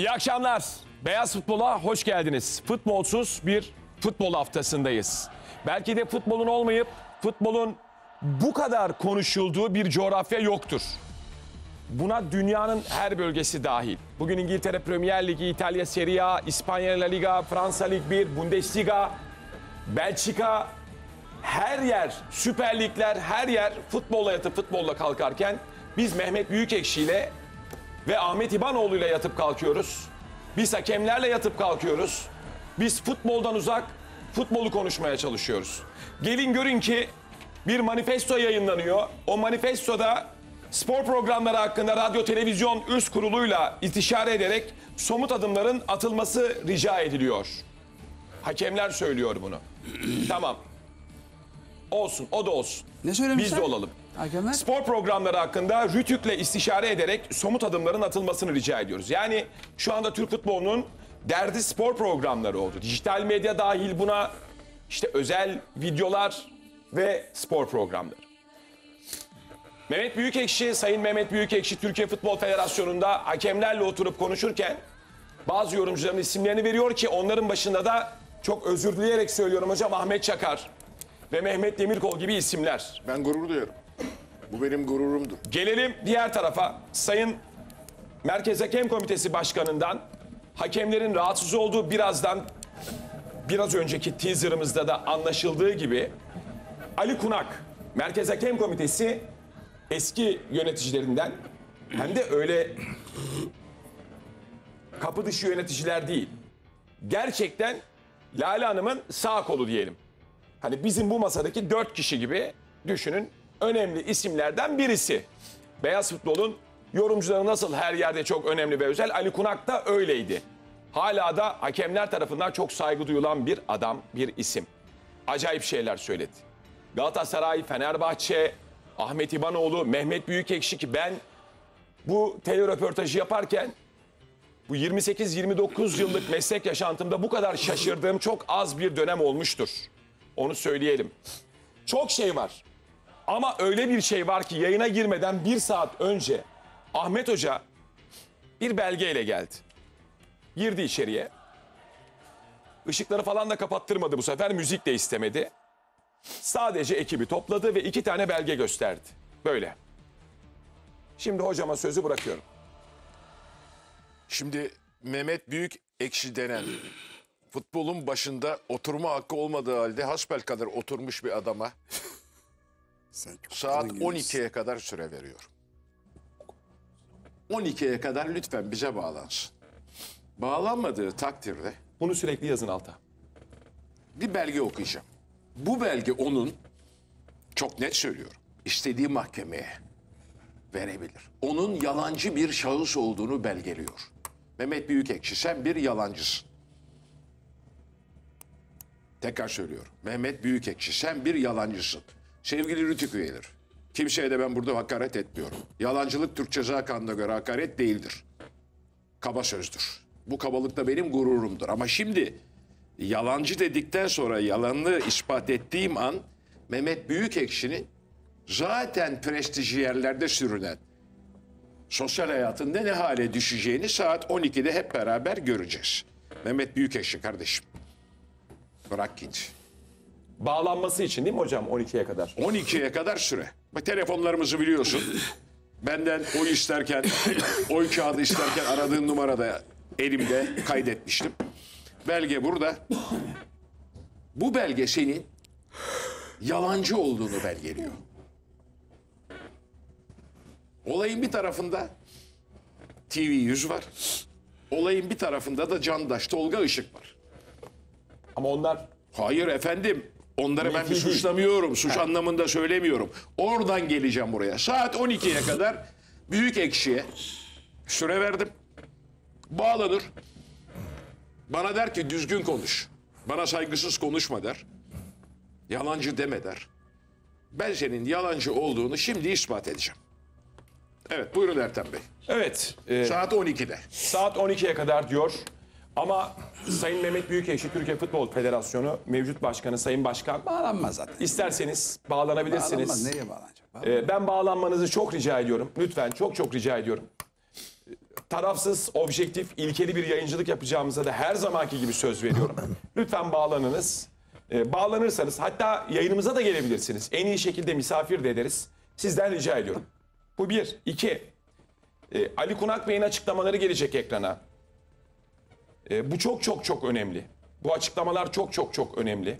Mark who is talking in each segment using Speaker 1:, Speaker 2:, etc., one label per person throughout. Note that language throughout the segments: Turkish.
Speaker 1: İyi akşamlar. Beyaz Futbol'a hoş geldiniz. Futbolsuz bir futbol haftasındayız. Belki de futbolun olmayıp futbolun bu kadar konuşulduğu bir coğrafya yoktur. Buna dünyanın her bölgesi dahil. Bugün İngiltere Premier Ligi, İtalya Serie A, İspanya La Liga, Fransa Lig 1, Bundesliga, Belçika, her yer, Süper Ligler, her yer futbolla yatıp futbolla kalkarken biz Mehmet Büyükekşi ile ve Ahmet İbanoğlu ile yatıp kalkıyoruz. Biz hakemlerle yatıp kalkıyoruz. Biz futboldan uzak futbolu konuşmaya çalışıyoruz. Gelin görün ki bir manifesto yayınlanıyor. O manifestoda spor programları hakkında radyo televizyon üst kuruluyla istişare ederek somut adımların atılması rica ediliyor. Hakemler söylüyor bunu. tamam. Olsun, o da olsun.
Speaker 2: Ne söylemişler?
Speaker 1: Biz de olalım.
Speaker 2: Hakemler?
Speaker 1: Spor programları hakkında Rütük'le istişare ederek somut adımların atılmasını rica ediyoruz. Yani şu anda Türk futbolunun derdi spor programları oldu. Dijital medya dahil buna işte özel videolar ve spor programları. Mehmet Büyükekşi, Sayın Mehmet Büyükekşi Türkiye Futbol Federasyonu'nda hakemlerle oturup konuşurken bazı yorumcuların isimlerini veriyor ki onların başında da çok özür dileyerek söylüyorum hocam Ahmet Çakar ve Mehmet Demirkol gibi isimler.
Speaker 3: Ben gurur duyarım. Bu benim gururumdur.
Speaker 1: Gelelim diğer tarafa. Sayın Merkez Hakem Komitesi Başkanı'ndan hakemlerin rahatsız olduğu birazdan biraz önceki teaserımızda da anlaşıldığı gibi Ali Kunak Merkez Hakem Komitesi eski yöneticilerinden hem de öyle kapı dışı yöneticiler değil. Gerçekten Lale Hanım'ın sağ kolu diyelim. Hani bizim bu masadaki dört kişi gibi düşünün önemli isimlerden birisi. Beyaz futbolun yorumcuları nasıl her yerde çok önemli ve özel Ali Kunak da öyleydi. Hala da hakemler tarafından çok saygı duyulan bir adam, bir isim. Acayip şeyler söyledi. Galatasaray, Fenerbahçe, Ahmet İbanoğlu, Mehmet Büyükekşi ki ben bu tele röportajı yaparken bu 28-29 yıllık meslek yaşantımda bu kadar şaşırdığım çok az bir dönem olmuştur. Onu söyleyelim. Çok şey var. Ama öyle bir şey var ki yayına girmeden bir saat önce Ahmet Hoca bir belgeyle geldi. Girdi içeriye. Işıkları falan da kapattırmadı bu sefer. Müzik de istemedi. Sadece ekibi topladı ve iki tane belge gösterdi. Böyle. Şimdi hocama sözü bırakıyorum.
Speaker 3: Şimdi Mehmet Büyük Ekşi denen futbolun başında oturma hakkı olmadığı halde hasbelkader oturmuş bir adama
Speaker 2: Sen çok
Speaker 3: saat
Speaker 2: kalın geliyorsun.
Speaker 3: 12'ye kadar süre veriyor. 12'ye kadar lütfen bize bağlansın. Bağlanmadığı takdirde
Speaker 1: Bunu sürekli yazın alta.
Speaker 3: bir belge okuyacağım. Bu belge onun çok net söylüyorum. istediği mahkemeye verebilir. Onun yalancı bir şahıs olduğunu belgeliyor. Mehmet Büyükekşi sen bir yalancısın. Tekrar söylüyorum. Mehmet Büyükekşi sen bir yalancısın. Sevgili Rütük üyeleri. Kimseye de ben burada hakaret etmiyorum. Yalancılık Türk Ceza Kanunu'na göre hakaret değildir. Kaba sözdür. Bu kabalık da benim gururumdur. Ama şimdi yalancı dedikten sonra yalanını ispat ettiğim an Mehmet Büyükekşi'nin zaten prestijli yerlerde sürünen sosyal hayatında ne hale düşeceğini saat 12'de hep beraber göreceğiz. Mehmet Büyükekşi kardeşim. Bırak git.
Speaker 1: Bağlanması için değil mi hocam 12'ye kadar?
Speaker 3: 12'ye kadar süre. Telefonlarımızı biliyorsun. Benden oy isterken, oy kağıdı isterken aradığın numarada elimde kaydetmiştim. Belge burada. Bu belge senin yalancı olduğunu belgeliyor. Olayın bir tarafında TV 100 var. Olayın bir tarafında da Candaş Tolga Işık var.
Speaker 1: Ama onlar
Speaker 3: Hayır efendim. Onları ben bir suçlamıyorum. Suç anlamında söylemiyorum. Oradan geleceğim buraya. Saat 12'ye kadar büyük ekşiye süre verdim. Bağlanır. Bana der ki düzgün konuş. Bana saygısız konuşma der. Yalancı deme der. Ben senin yalancı olduğunu şimdi ispat edeceğim. Evet buyurun Ertem Bey.
Speaker 1: evet e,
Speaker 3: Saat 12'de.
Speaker 1: saat 12'ye kadar diyor. Ama Sayın Mehmet Büyükekşi Türkiye Futbol Federasyonu mevcut başkanı Sayın Başkan
Speaker 2: Bağlanmaz zaten.
Speaker 1: isterseniz bağlanabilirsiniz.
Speaker 2: Bağlanmaz. Nereye bağlanacak? Bağlan-
Speaker 1: Ee, ben bağlanmanızı çok rica ediyorum. Lütfen çok çok rica ediyorum. tarafsız, objektif, ilkeli bir yayıncılık yapacağımıza da her zamanki gibi söz veriyorum. Lütfen bağlanınız. Ee, bağlanırsanız hatta yayınımıza da gelebilirsiniz. En iyi şekilde misafir de ederiz. Sizden rica ediyorum. Bu bir. iki. Ee, Ali Kunak Bey'in açıklamaları gelecek ekrana. Ee, bu çok çok çok önemli. Bu açıklamalar çok çok çok önemli.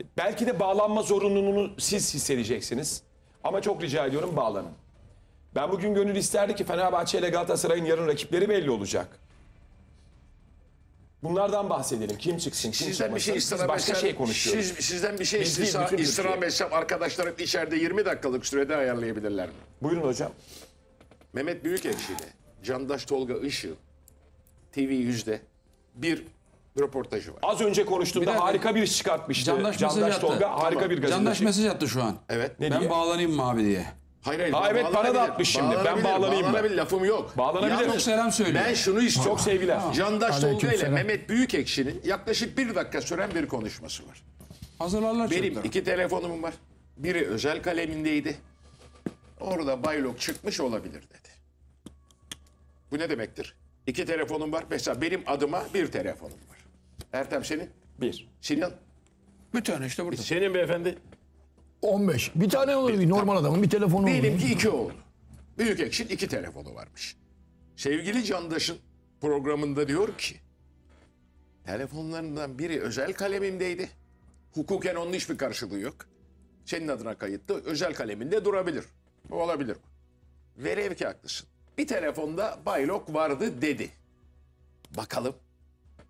Speaker 1: Ee, Belki de bağlanma zorunluluğunu siz hissedeceksiniz. Ama çok rica ediyorum bağlanın. Ben bugün gönül isterdi ki Fenerbahçe ile Galatasaray'ın yarın rakipleri belli olacak. Bunlardan bahsedelim. Kim çıksın, kim
Speaker 3: Sizden bir şey.
Speaker 1: Biz
Speaker 3: istirham
Speaker 1: başka
Speaker 3: etsem,
Speaker 1: şey konuşuyoruz.
Speaker 3: Siz, sizden bir şey
Speaker 1: Biz değil,
Speaker 3: istisna,
Speaker 1: bütün
Speaker 3: istirham etsem arkadaşlarım içeride 20 dakikalık sürede ayarlayabilirler mi?
Speaker 1: Buyurun hocam.
Speaker 3: Mehmet Büyükekşi ile Candaş Tolga Işık TV yüzde bir röportajı var.
Speaker 1: Az önce konuştuğumda
Speaker 4: Bir dakika.
Speaker 1: harika bir iş çıkartmıştı.
Speaker 4: Candaş
Speaker 1: Candaş,
Speaker 4: mesaj attı.
Speaker 1: Tolga harika
Speaker 3: Tamam.
Speaker 1: bir gazeteci.
Speaker 4: Candaş mesaj attı şu an.
Speaker 3: Evet.
Speaker 1: Ne
Speaker 4: ben
Speaker 1: diye?
Speaker 4: bağlanayım mı abi diye.
Speaker 3: Hayır hayır.
Speaker 1: Ha, evet, bana da
Speaker 3: bağlanabilir.
Speaker 1: atmış şimdi. Ben
Speaker 3: Bağlanabilir,
Speaker 1: bağlanayım mı?
Speaker 3: Bağlanabilir lafım yok.
Speaker 1: Bağlanabilir.
Speaker 3: Yalnız
Speaker 4: Çok selam söylüyor.
Speaker 3: Ben şunu istiyorum.
Speaker 1: Çok sevgiler.
Speaker 3: Candaş Tolga ile
Speaker 5: Aleykümselam.
Speaker 3: Mehmet Büyükekşi'nin yaklaşık bir dakika süren bir konuşması var.
Speaker 4: Hazırlarlar
Speaker 3: Benim
Speaker 4: çocuklar.
Speaker 3: iki telefonum var. Biri özel kalemindeydi. Orada baylok çıkmış olabilir dedi. Bu ne demektir? İki telefonum var. Mesela benim adıma bir telefonum var. Ertem senin?
Speaker 1: Bir.
Speaker 3: Sinan?
Speaker 4: Bir tane işte burada.
Speaker 3: Senin beyefendi?
Speaker 5: 15. Bir tane olur bir normal adamın bir telefonu olur.
Speaker 3: Benimki iki oldu. Büyük Ekşin iki telefonu varmış. Sevgili Candaş'ın programında diyor ki telefonlarından biri özel kalemimdeydi. Hukuken onun hiçbir karşılığı yok. Senin adına kayıtlı. Özel kaleminde durabilir. O olabilir. Verev ki haklısın. Bir telefonda baylok vardı dedi. Bakalım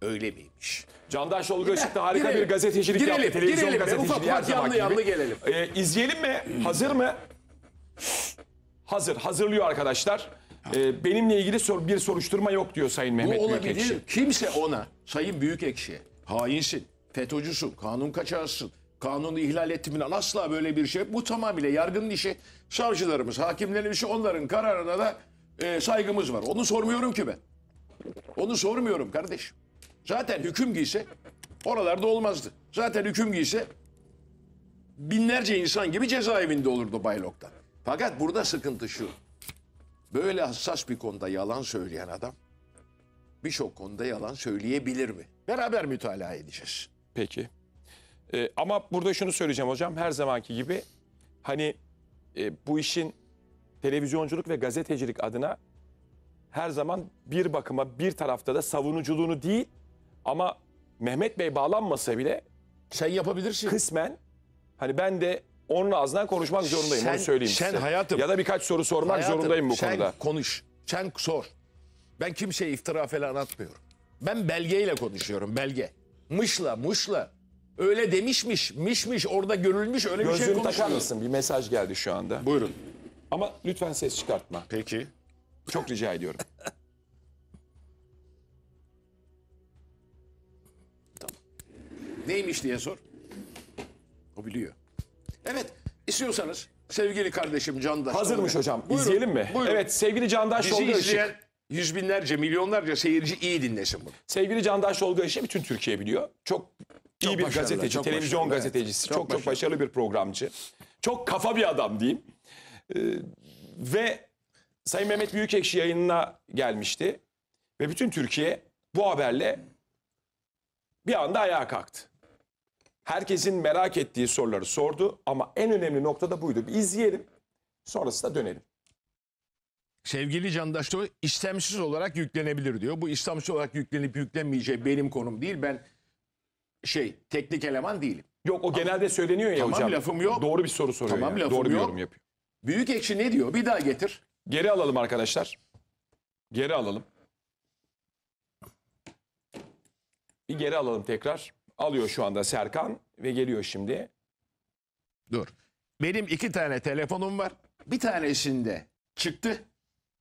Speaker 3: öyle miymiş?
Speaker 1: Candaş Tolga Işık'ta harika
Speaker 3: Girelim.
Speaker 1: bir gazetecilik
Speaker 3: Girelim,
Speaker 1: yaptı. Televizyon
Speaker 3: girelim
Speaker 1: gazeteciliği
Speaker 3: Ufak
Speaker 1: her
Speaker 3: ufak yanlı
Speaker 1: zamanki
Speaker 3: yanlı
Speaker 1: gibi.
Speaker 3: gelelim.
Speaker 1: Ee, izleyelim mi? Hazır mı? Hazır. Hazırlıyor arkadaşlar. Ee, benimle ilgili sor- bir soruşturma yok diyor Sayın
Speaker 3: Bu
Speaker 1: Mehmet
Speaker 3: olabilir.
Speaker 1: Büyükekşi.
Speaker 3: Kimse ona Sayın Büyükekşi'ye hainsin, FETÖ'cüsün, kanun kaçağısın, kanunu ihlal ettiğinden asla böyle bir şey. Bu tamamıyla yargının işi. Savcılarımız, hakimlerin işi onların kararına da e, saygımız var. Onu sormuyorum ki ben. Onu sormuyorum kardeşim. Zaten hüküm giyse oralarda olmazdı. Zaten hüküm giyse binlerce insan gibi cezaevinde olurdu Baylok'ta. Fakat burada sıkıntı şu. Böyle hassas bir konuda yalan söyleyen adam birçok konuda yalan söyleyebilir mi? Beraber mütalaa edeceğiz.
Speaker 1: Peki. Ee, ama burada şunu söyleyeceğim hocam. Her zamanki gibi hani e, bu işin televizyonculuk ve gazetecilik adına her zaman bir bakıma bir tarafta da savunuculuğunu değil ama Mehmet Bey bağlanmasa bile
Speaker 3: Sen yapabilirsin.
Speaker 1: kısmen hani ben de onun ağzından konuşmak zorundayım
Speaker 3: Sen-
Speaker 1: onu söyleyeyim
Speaker 3: sen
Speaker 1: size.
Speaker 3: hayatım-
Speaker 1: ya da birkaç soru sormak
Speaker 3: Hayatım,
Speaker 1: zorundayım bu
Speaker 3: sen
Speaker 1: konuda.
Speaker 3: konuş. Sen sor. Ben kimseye iftira falan atmıyorum. Ben belgeyle konuşuyorum belge. Mışla mışla. Öyle demişmiş, mişmiş, orada görülmüş öyle bir şey
Speaker 1: Gözlüğünü takar
Speaker 3: konuşmuyorum.
Speaker 1: mısın? Bir mesaj geldi şu anda.
Speaker 3: Buyurun.
Speaker 1: Ama lütfen ses çıkartma.
Speaker 3: Peki.
Speaker 1: Çok rica ediyorum.
Speaker 3: Neymiş diye sor. O biliyor. Evet, istiyorsanız sevgili kardeşim Candaş.
Speaker 1: Hazırmış
Speaker 3: Tolga.
Speaker 1: hocam.
Speaker 3: Buyurun,
Speaker 1: İzleyelim mi?
Speaker 3: buyurun.
Speaker 1: Evet sevgili Candaş
Speaker 3: Bizi
Speaker 1: Tolga Işık.
Speaker 3: izleyen yüz binlerce, milyonlarca seyirci iyi dinlesin bunu.
Speaker 1: Sevgili Candaş Tolga Işık bütün Türkiye biliyor. Çok iyi
Speaker 4: Çok
Speaker 1: bir
Speaker 4: başarılı,
Speaker 1: gazeteci,
Speaker 4: çok
Speaker 1: televizyon
Speaker 4: başarılı, evet.
Speaker 1: gazetecisi.
Speaker 4: Çok
Speaker 1: Çok çok başarılı bir programcı. Çok kafa bir adam diyeyim. Ee, ve Sayın Mehmet Büyükekşi yayınına gelmişti. Ve bütün Türkiye bu haberle bir anda ayağa kalktı. Herkesin merak ettiği soruları sordu ama en önemli nokta da buydu. Bir izleyelim. Sonrasında dönelim.
Speaker 3: Sevgili Candaş Tolga istemsiz olarak yüklenebilir diyor. Bu istemsiz olarak yüklenip yüklenmeyeceği benim konum değil. Ben şey teknik eleman değilim.
Speaker 1: Yok o genelde söyleniyor ya
Speaker 3: Tamam,
Speaker 1: hocam.
Speaker 3: lafım yok.
Speaker 1: Doğru bir soru soruyor.
Speaker 3: Tamam,
Speaker 1: yani.
Speaker 3: lafım
Speaker 1: Doğru bir
Speaker 3: yok.
Speaker 1: yorum yapıyor.
Speaker 3: Büyük ekşi ne diyor? Bir daha getir.
Speaker 1: Geri alalım arkadaşlar. Geri alalım. Bir geri alalım tekrar. Alıyor şu anda Serkan ve geliyor şimdi.
Speaker 3: Dur. Benim iki tane telefonum var. Bir tanesinde çıktı.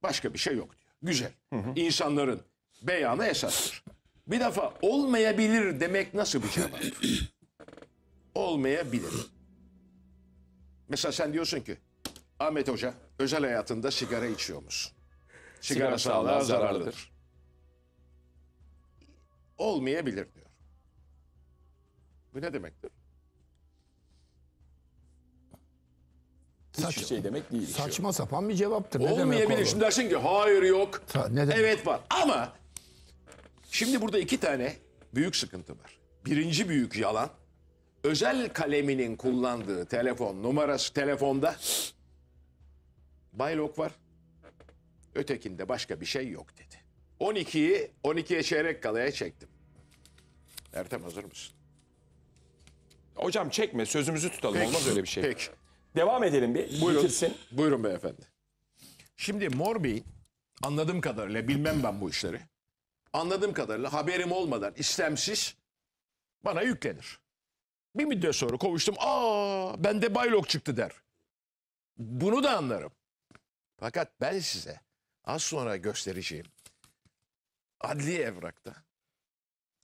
Speaker 3: Başka bir şey yok diyor. Güzel. İnsanların beyanı esastır. Bir defa olmayabilir demek nasıl bir cevaptır? olmayabilir. Mesela sen diyorsun ki Ahmet Hoca özel hayatında sigara içiyor musun? Sigara, sağlığa zararlıdır. Olmayabilir diyor. Bu ne demektir?
Speaker 1: hiçbir şey demek değil.
Speaker 5: Saçma sapan bir cevaptır. Ne demek
Speaker 3: Olmayabilir.
Speaker 5: olur?
Speaker 3: Şimdi dersin ki hayır yok.
Speaker 5: Ha, ne demek?
Speaker 3: Evet var. Ama şimdi burada iki tane büyük sıkıntı var. Birinci büyük yalan. Özel kaleminin kullandığı telefon numarası telefonda Baylok var. Ötekinde başka bir şey yok dedi. 12'yi 12'ye çeyrek kalaya çektim. Ertem hazır mısın?
Speaker 1: Hocam çekme sözümüzü tutalım olmaz öyle bir şey.
Speaker 3: Peki.
Speaker 1: Devam edelim bir.
Speaker 3: Buyurun.
Speaker 1: Bitirsin.
Speaker 3: Buyurun beyefendi. Şimdi Mor Bey'in anladığım kadarıyla bilmem ben bu işleri. Anladığım kadarıyla haberim olmadan istemsiz bana yüklenir. Bir müddet sonra kovuştum. Aa bende baylok çıktı der. Bunu da anlarım. Fakat ben size az sonra göstereceğim adli evrakta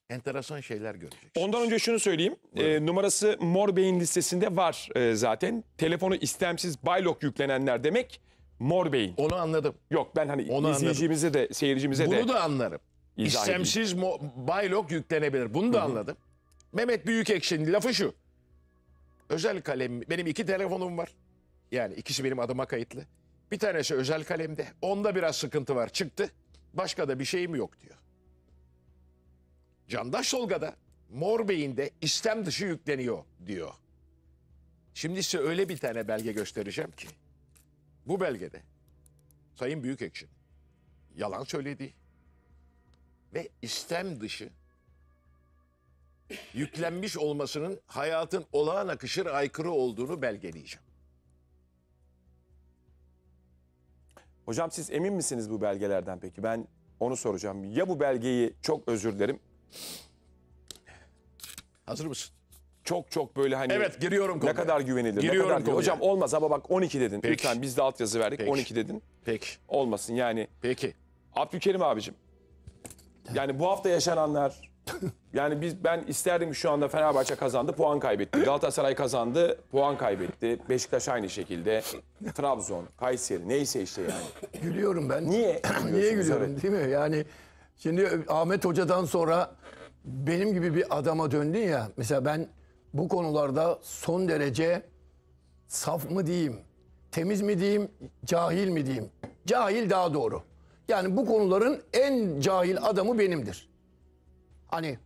Speaker 3: enteresan şeyler göreceksiniz.
Speaker 1: Ondan önce şunu söyleyeyim. Ee, numarası Mor Bey'in listesinde var e, zaten. Telefonu istemsiz baylok yüklenenler demek Mor Bey'in.
Speaker 3: Onu anladım.
Speaker 1: Yok ben hani
Speaker 3: Onu
Speaker 1: izleyicimize de seyircimize de
Speaker 3: Bunu da anlarım.
Speaker 1: izah edeyim.
Speaker 3: İstemsiz mo- baylok yüklenebilir. Bunu da anladım. Mehmet Büyükekşi'nin lafı şu. Özel kalem, benim iki telefonum var. Yani ikisi benim adıma kayıtlı. Bir tanesi özel kalemde. Onda biraz sıkıntı var. Çıktı. Başka da bir şeyim yok diyor. Candaş Tolga'da Mor Bey'inde istem dışı yükleniyor diyor. Şimdi size öyle bir tane belge göstereceğim ki. Bu belgede Sayın Büyükekşi yalan söylediği ve istem dışı yüklenmiş olmasının hayatın olağan akışına aykırı olduğunu belgeleyeceğim.
Speaker 1: Hocam siz emin misiniz bu belgelerden peki? Ben onu soracağım. Ya bu belgeyi çok özür dilerim.
Speaker 3: Hazır mısın?
Speaker 1: Çok çok böyle hani
Speaker 3: Evet, giriyorum
Speaker 1: ne
Speaker 3: konuya.
Speaker 1: kadar güvenilir,
Speaker 3: Giriyorum
Speaker 1: ne kadar
Speaker 3: konuya.
Speaker 1: Hocam olmaz ama bak 12 dedin.
Speaker 3: Peki.
Speaker 1: Lütfen biz de altyazı verdik.
Speaker 3: Peki.
Speaker 1: 12 dedin.
Speaker 3: Peki.
Speaker 1: Olmasın yani.
Speaker 3: Peki.
Speaker 1: Abdülkerim abicim. Yani bu hafta yaşananlar yani biz ben isterdim şu anda Fenerbahçe kazandı, puan kaybetti. Galatasaray kazandı, puan kaybetti. Beşiktaş aynı şekilde. Trabzon, Kayseri neyse işte yani.
Speaker 5: Gülüyorum ben.
Speaker 1: Niye?
Speaker 5: Niye gülüyorum
Speaker 1: evet.
Speaker 5: değil mi? Yani şimdi Ahmet Hoca'dan sonra benim gibi bir adama döndün ya. Mesela ben bu konularda son derece saf mı diyeyim, temiz mi diyeyim, cahil mi diyeyim? Cahil daha doğru. Yani bu konuların en cahil adamı benimdir. Hani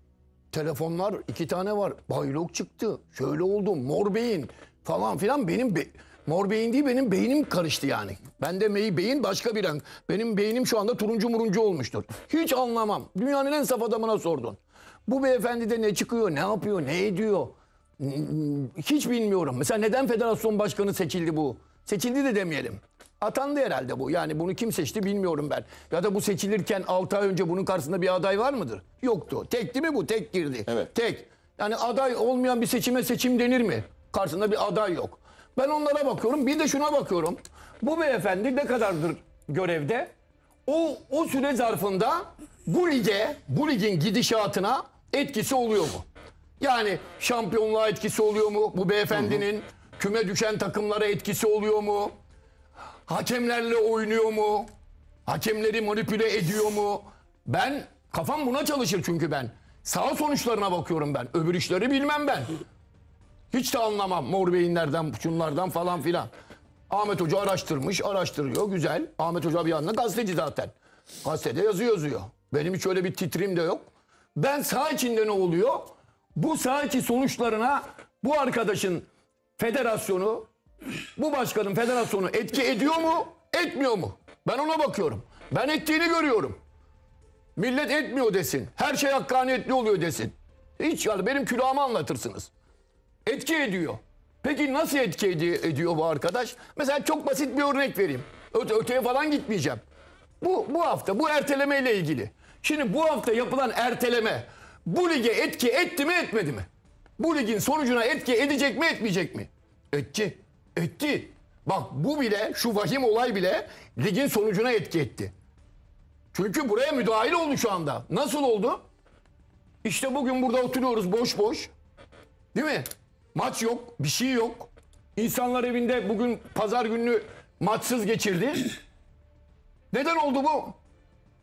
Speaker 5: telefonlar iki tane var. Baylok çıktı. Şöyle oldu. Mor beyin falan filan benim be- mor beyin değil benim beynim karıştı yani. Ben de mey beyin başka bir renk. Benim beynim şu anda turuncu muruncu olmuştur. Hiç anlamam. Dünyanın en saf adamına sordun. Bu beyefendi de ne çıkıyor, ne yapıyor, ne ediyor? Hiç bilmiyorum. Mesela neden federasyon başkanı seçildi bu? Seçildi de demeyelim. Atandı herhalde bu. Yani bunu kim seçti bilmiyorum ben. Ya da bu seçilirken 6 ay önce bunun karşısında bir aday var mıdır? Yoktu. Tek değil mi bu? Tek girdi.
Speaker 1: Evet.
Speaker 5: Tek. Yani aday olmayan bir seçime seçim denir mi? Karşısında bir aday yok. Ben onlara bakıyorum. Bir de şuna bakıyorum. Bu beyefendi ne kadardır görevde? O, o süre zarfında bu lige, bu ligin gidişatına etkisi oluyor mu? Yani şampiyonluğa etkisi oluyor mu? Bu beyefendinin küme düşen takımlara etkisi oluyor mu? Hakemlerle oynuyor mu? Hakemleri manipüle ediyor mu? Ben kafam buna çalışır çünkü ben. Sağ sonuçlarına bakıyorum ben. Öbür işleri bilmem ben. Hiç de anlamam mor beyinlerden, şunlardan falan filan. Ahmet Hoca araştırmış, araştırıyor. Güzel. Ahmet Hoca bir yandan gazeteci zaten. Gazetede yazıyor yazıyor. Benim hiç öyle bir titrim de yok. Ben sağ içinde ne oluyor? Bu sağ içi sonuçlarına bu arkadaşın federasyonu, bu başkanın federasyonu etki ediyor mu, etmiyor mu? Ben ona bakıyorum. Ben ettiğini görüyorum. Millet etmiyor desin. Her şey hakkaniyetli oluyor desin. Hiç yani benim külahımı anlatırsınız. Etki ediyor. Peki nasıl etki edi- ediyor bu arkadaş? Mesela çok basit bir örnek vereyim. Öte, öteye falan gitmeyeceğim. Bu, bu hafta bu erteleme ile ilgili. Şimdi bu hafta yapılan erteleme bu lige etki etti mi etmedi mi? Bu ligin sonucuna etki edecek mi etmeyecek mi? Etti. Etti. Bak bu bile şu vahim olay bile ligin sonucuna etki etti. Çünkü buraya müdahil oldu şu anda. Nasıl oldu? İşte bugün burada oturuyoruz boş boş. Değil mi? Maç yok, bir şey yok. İnsanlar evinde bugün pazar gününü maçsız geçirdi. Neden oldu bu?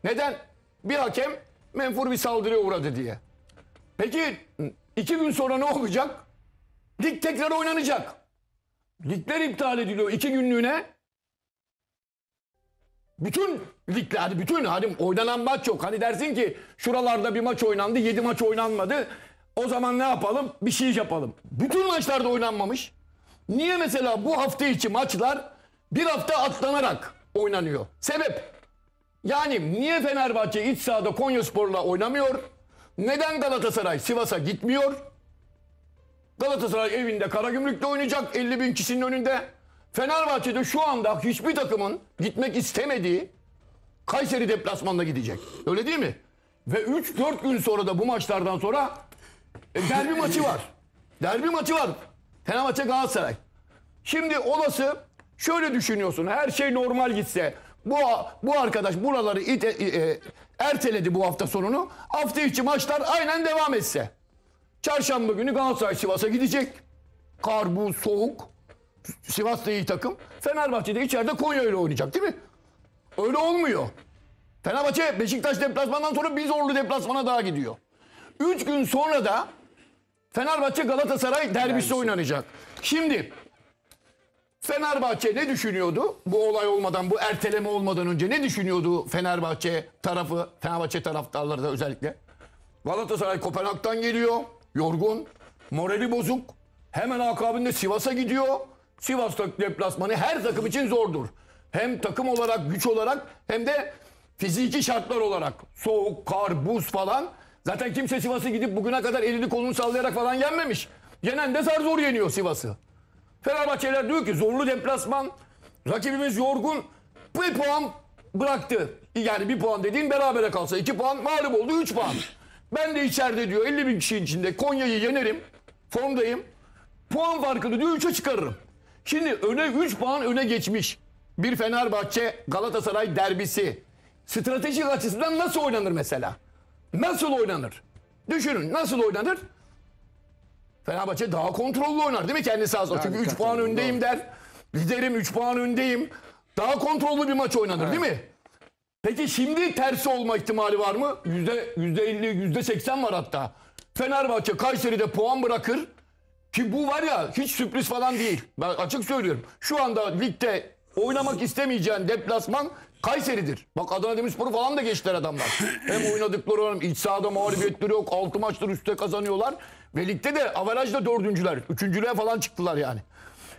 Speaker 5: Neden? Bir hakem menfur bir saldırıya uğradı diye. Peki iki gün sonra ne olacak? Lig tekrar oynanacak. Ligler iptal ediliyor iki günlüğüne. Bütün ligler, bütün hani oynanan maç yok. Hani dersin ki şuralarda bir maç oynandı, 7 maç oynanmadı. O zaman ne yapalım? Bir şey yapalım. Bütün maçlarda oynanmamış. Niye mesela bu hafta içi maçlar bir hafta atlanarak oynanıyor? Sebep? Yani niye Fenerbahçe iç sahada Konyaspor'la oynamıyor? Neden Galatasaray Sivas'a gitmiyor? Galatasaray evinde Karagümrük'te oynayacak 50 bin kişinin önünde. Fenerbahçe'de şu anda hiçbir takımın gitmek istemediği Kayseri deplasmanına gidecek. Öyle değil mi? Ve 3-4 gün sonra da bu maçlardan sonra e, derbi maçı var. Derbi maçı var. Fenerbahçe Galatasaray. Şimdi olası şöyle düşünüyorsun. Her şey normal gitse. Bu bu arkadaş buraları ite, e, erteledi bu hafta sonunu. Hafta içi maçlar aynen devam etse. Çarşamba günü Galatasaray Sivas'a gidecek. Kar, buz, soğuk. Sivas da iyi takım. Fenerbahçe de içeride Konya ile oynayacak değil mi? Öyle olmuyor. Fenerbahçe Beşiktaş deplasmandan sonra bir zorlu deplasmana daha gidiyor. Üç gün sonra da Fenerbahçe Galatasaray derbisi oynanacak. Şimdi Fenerbahçe ne düşünüyordu? Bu olay olmadan, bu erteleme olmadan önce ne düşünüyordu Fenerbahçe tarafı, Fenerbahçe taraftarları da özellikle? Galatasaray Kopenhag'dan geliyor, yorgun, morali bozuk. Hemen akabinde Sivas'a gidiyor. Sivas'ta deplasmanı her takım için zordur. Hem takım olarak, güç olarak hem de fiziki şartlar olarak. Soğuk, kar, buz falan. Zaten kimse Sivas'ı gidip bugüne kadar elini kolunu sallayarak falan yenmemiş. Yenen de zar zor yeniyor Sivas'ı. Fenerbahçeler diyor ki zorlu deplasman. Rakibimiz yorgun. Bir puan bıraktı. Yani bir puan dediğin berabere kalsa. iki puan mağlup oldu. Üç puan. Ben de içeride diyor 50 bin kişinin içinde Konya'yı yenerim. Formdayım. Puan farkını diyor 3'e çıkarırım. Şimdi öne 3 puan öne geçmiş. Bir Fenerbahçe Galatasaray derbisi. Stratejik açısından nasıl oynanır mesela? Nasıl oynanır? Düşünün nasıl oynanır? Fenerbahçe daha kontrollü oynar değil mi kendi sahasında? Çünkü 3 puan öndeyim der. Liderim 3 puan öndeyim. Daha kontrollü bir maç oynanır değil mi? Peki şimdi tersi olma ihtimali var mı? Yüzde, yüzde 50, yüzde 80 var hatta. Fenerbahçe Kayseri'de puan bırakır. Ki bu var ya hiç sürpriz falan değil. Ben açık söylüyorum. Şu anda ligde oynamak istemeyeceğin deplasman Kayseri'dir. Bak Adana Demirspor'u falan da geçtiler adamlar. hem oynadıkları oyun, iç sahada mağlubiyetleri yok. 6 maçları üstte kazanıyorlar. Ve ligde de averajda dördüncüler. Üçüncülüğe falan çıktılar yani.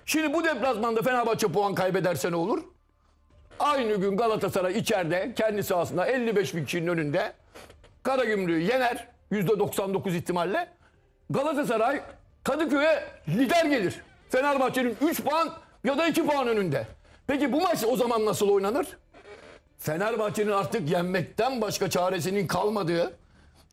Speaker 5: Şimdi bu deplasmanda Fenerbahçe puan kaybederse ne olur? Aynı gün Galatasaray içeride kendi sahasında 55 bin kişinin önünde Karagümrük'ü yener %99 ihtimalle. Galatasaray Kadıköy'e lider gelir. Fenerbahçe'nin 3 puan ya da 2 puan önünde. Peki bu maç o zaman nasıl oynanır? Fenerbahçe'nin artık yenmekten başka çaresinin kalmadığı,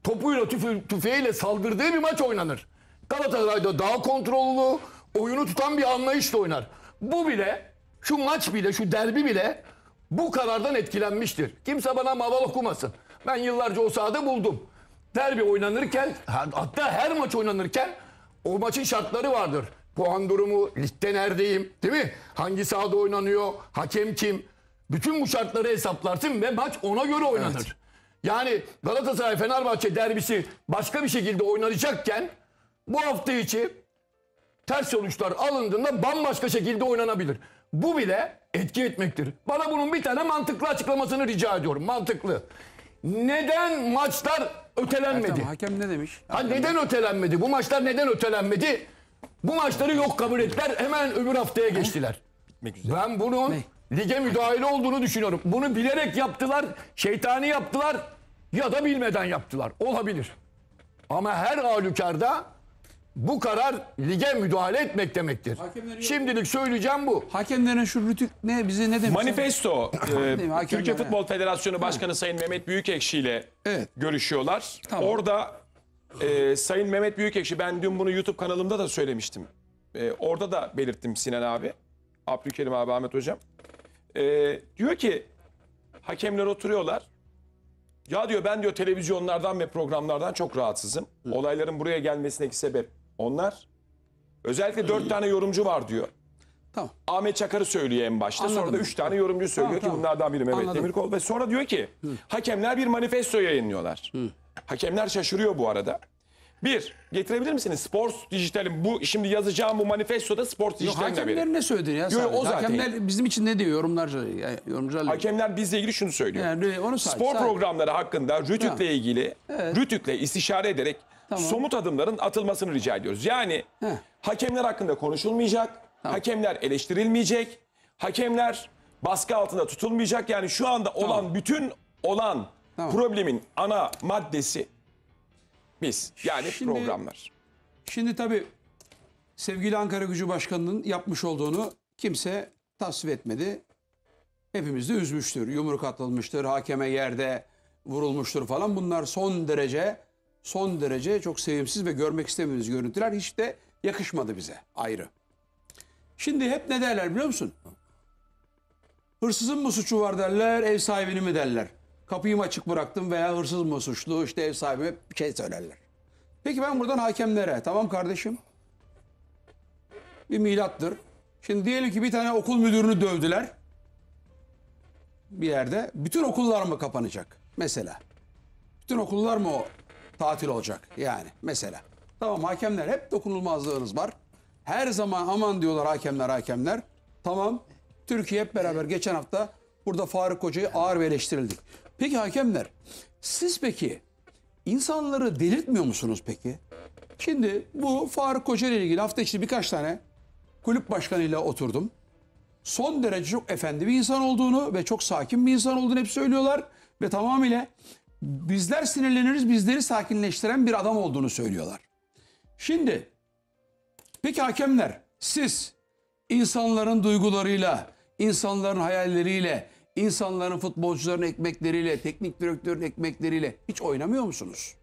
Speaker 5: topuyla tüfe- tüfeğiyle saldırdığı bir maç oynanır. Galatasaray'da daha kontrollü, oyunu tutan bir anlayışla oynar. Bu bile, şu maç bile, şu derbi bile bu karardan etkilenmiştir. Kimse bana maval okumasın. Ben yıllarca o sahada buldum. Derbi oynanırken, hatta her maç oynanırken o maçın şartları vardır. Puan durumu, ligde neredeyim, değil mi? Hangi sahada oynanıyor, hakem kim? Bütün bu şartları hesaplarsın ve maç ona göre oynanır. Yani Galatasaray Fenerbahçe derbisi başka bir şekilde oynanacakken bu hafta içi ters sonuçlar alındığında bambaşka şekilde oynanabilir. Bu bile etki etmektir. Bana bunun bir tane mantıklı açıklamasını rica ediyorum. Mantıklı. Neden maçlar ötelenmedi?
Speaker 4: Tamam, hakem ne demiş?
Speaker 5: Ha neden ötelenmedi? Bu maçlar neden ötelenmedi? Bu maçları yok kabul ettiler. Hemen öbür haftaya geçtiler. Ben bunun lige müdahale olduğunu düşünüyorum. Bunu bilerek yaptılar, şeytani yaptılar ya da bilmeden yaptılar. Olabilir. Ama her halükarda bu karar lige müdahale etmek demektir. Şimdilik söyleyeceğim bu.
Speaker 4: Hakemlerin şu rütük ne bize ne demiş?
Speaker 1: Manifesto. e,
Speaker 4: hakemler,
Speaker 1: Türkiye
Speaker 4: evet.
Speaker 1: Futbol Federasyonu Başkanı Sayın Mehmet Büyükekşi ile
Speaker 4: Evet.
Speaker 1: görüşüyorlar.
Speaker 4: Tamam.
Speaker 1: Orada e, Sayın Mehmet Büyükekşi ben dün bunu YouTube kanalımda da söylemiştim. E, orada da belirttim Sinan abi. Abdülkerim abi Ahmet hocam. E, diyor ki hakemler oturuyorlar. Ya diyor ben diyor televizyonlardan ve programlardan çok rahatsızım. Olayların buraya gelmesindeki sebep onlar. Özellikle dört tane yorumcu var diyor.
Speaker 4: Tamam.
Speaker 1: Ahmet Çakar'ı söylüyor en başta. Sonra
Speaker 4: Anladım.
Speaker 1: da üç tane yorumcu söylüyor
Speaker 4: Tamam,
Speaker 1: ki
Speaker 4: tamam.
Speaker 1: bunlardan biri Mehmet
Speaker 4: Anladım.
Speaker 1: Demirkol. Ve sonra diyor ki hakemler bir manifesto yayınlıyorlar. Hakemler şaşırıyor bu arada. Bir, getirebilir misiniz? Sports Dijital'in bu şimdi yazacağım bu manifestoda Sports
Speaker 4: Yok,
Speaker 1: Dijital'in haberi.
Speaker 4: hakemler ne söyledi ya? sadece?
Speaker 1: o zaten.
Speaker 4: Hakemler bizim için ne diyor yorumlarca? Yani yorumcular
Speaker 1: Hakemler bizle ilgili şunu söylüyor.
Speaker 4: Yani onu sadece-
Speaker 1: Spor
Speaker 4: sadece-
Speaker 1: programları hakkında Rütük'le
Speaker 4: Tamam.
Speaker 1: ilgili Rütük'le istişare ederek
Speaker 4: Tamam.
Speaker 1: somut adımların atılmasını rica ediyoruz. Yani
Speaker 4: Heh.
Speaker 1: hakemler hakkında konuşulmayacak, hakemler eleştirilmeyecek, hakemler baskı altında tutulmayacak. Yani şu anda olan
Speaker 4: Tamam.
Speaker 1: bütün olan
Speaker 4: Tamam.
Speaker 1: problemin ana maddesi biz. Yani
Speaker 4: Şimdi-
Speaker 1: programlar.
Speaker 4: Şimdi tabii sevgili Ankara Gücü Başkanı'nın yapmış olduğunu kimse tasvip etmedi. Hepimiz de üzmüştür. Yumruk atılmıştır, hakeme yerde vurulmuştur falan. Bunlar son derece son derece çok sevimsiz ve görmek istemediğimiz görüntüler. Hiç de yakışmadı bize ayrı. Şimdi hep ne derler biliyor musun? Hırsızın mı suçu var derler, ev sahibini mi derler. Kapıyı mı açık bıraktım veya hırsız mı suçlu, işte ev sahibi hep bir şey söylerler. Peki ben buradan hakemlere, tamam kardeşim. Bir milattır. Şimdi diyelim ki bir tane okul müdürünü dövdüler. Bir yerde. Bütün okullar mı kapanacak? Mesela. Bütün okullar mı o tatil olacak? Yani mesela. Tamam hakemler hep dokunulmazlığınız var. Her zaman aman diyorlar hakemler hakemler. Tamam. Türkiye hep beraber geçen hafta burada Faruk Hoca'yı ağır ve eleştirildik. Peki hakemler siz peki insanları delirtmiyor musunuz peki? Şimdi bu Faruk Koca ile ilgili hafta içi birkaç tane kulüp başkanıyla oturdum. Son derece çok efendi bir insan olduğunu ve çok sakin bir insan olduğunu hep söylüyorlar. Ve tamamıyla bizler sinirleniriz bizleri sakinleştiren bir adam olduğunu söylüyorlar. Şimdi peki hakemler siz insanların duygularıyla, insanların hayalleriyle, insanların futbolcuların ekmekleriyle, teknik direktörün ekmekleriyle hiç oynamıyor musunuz?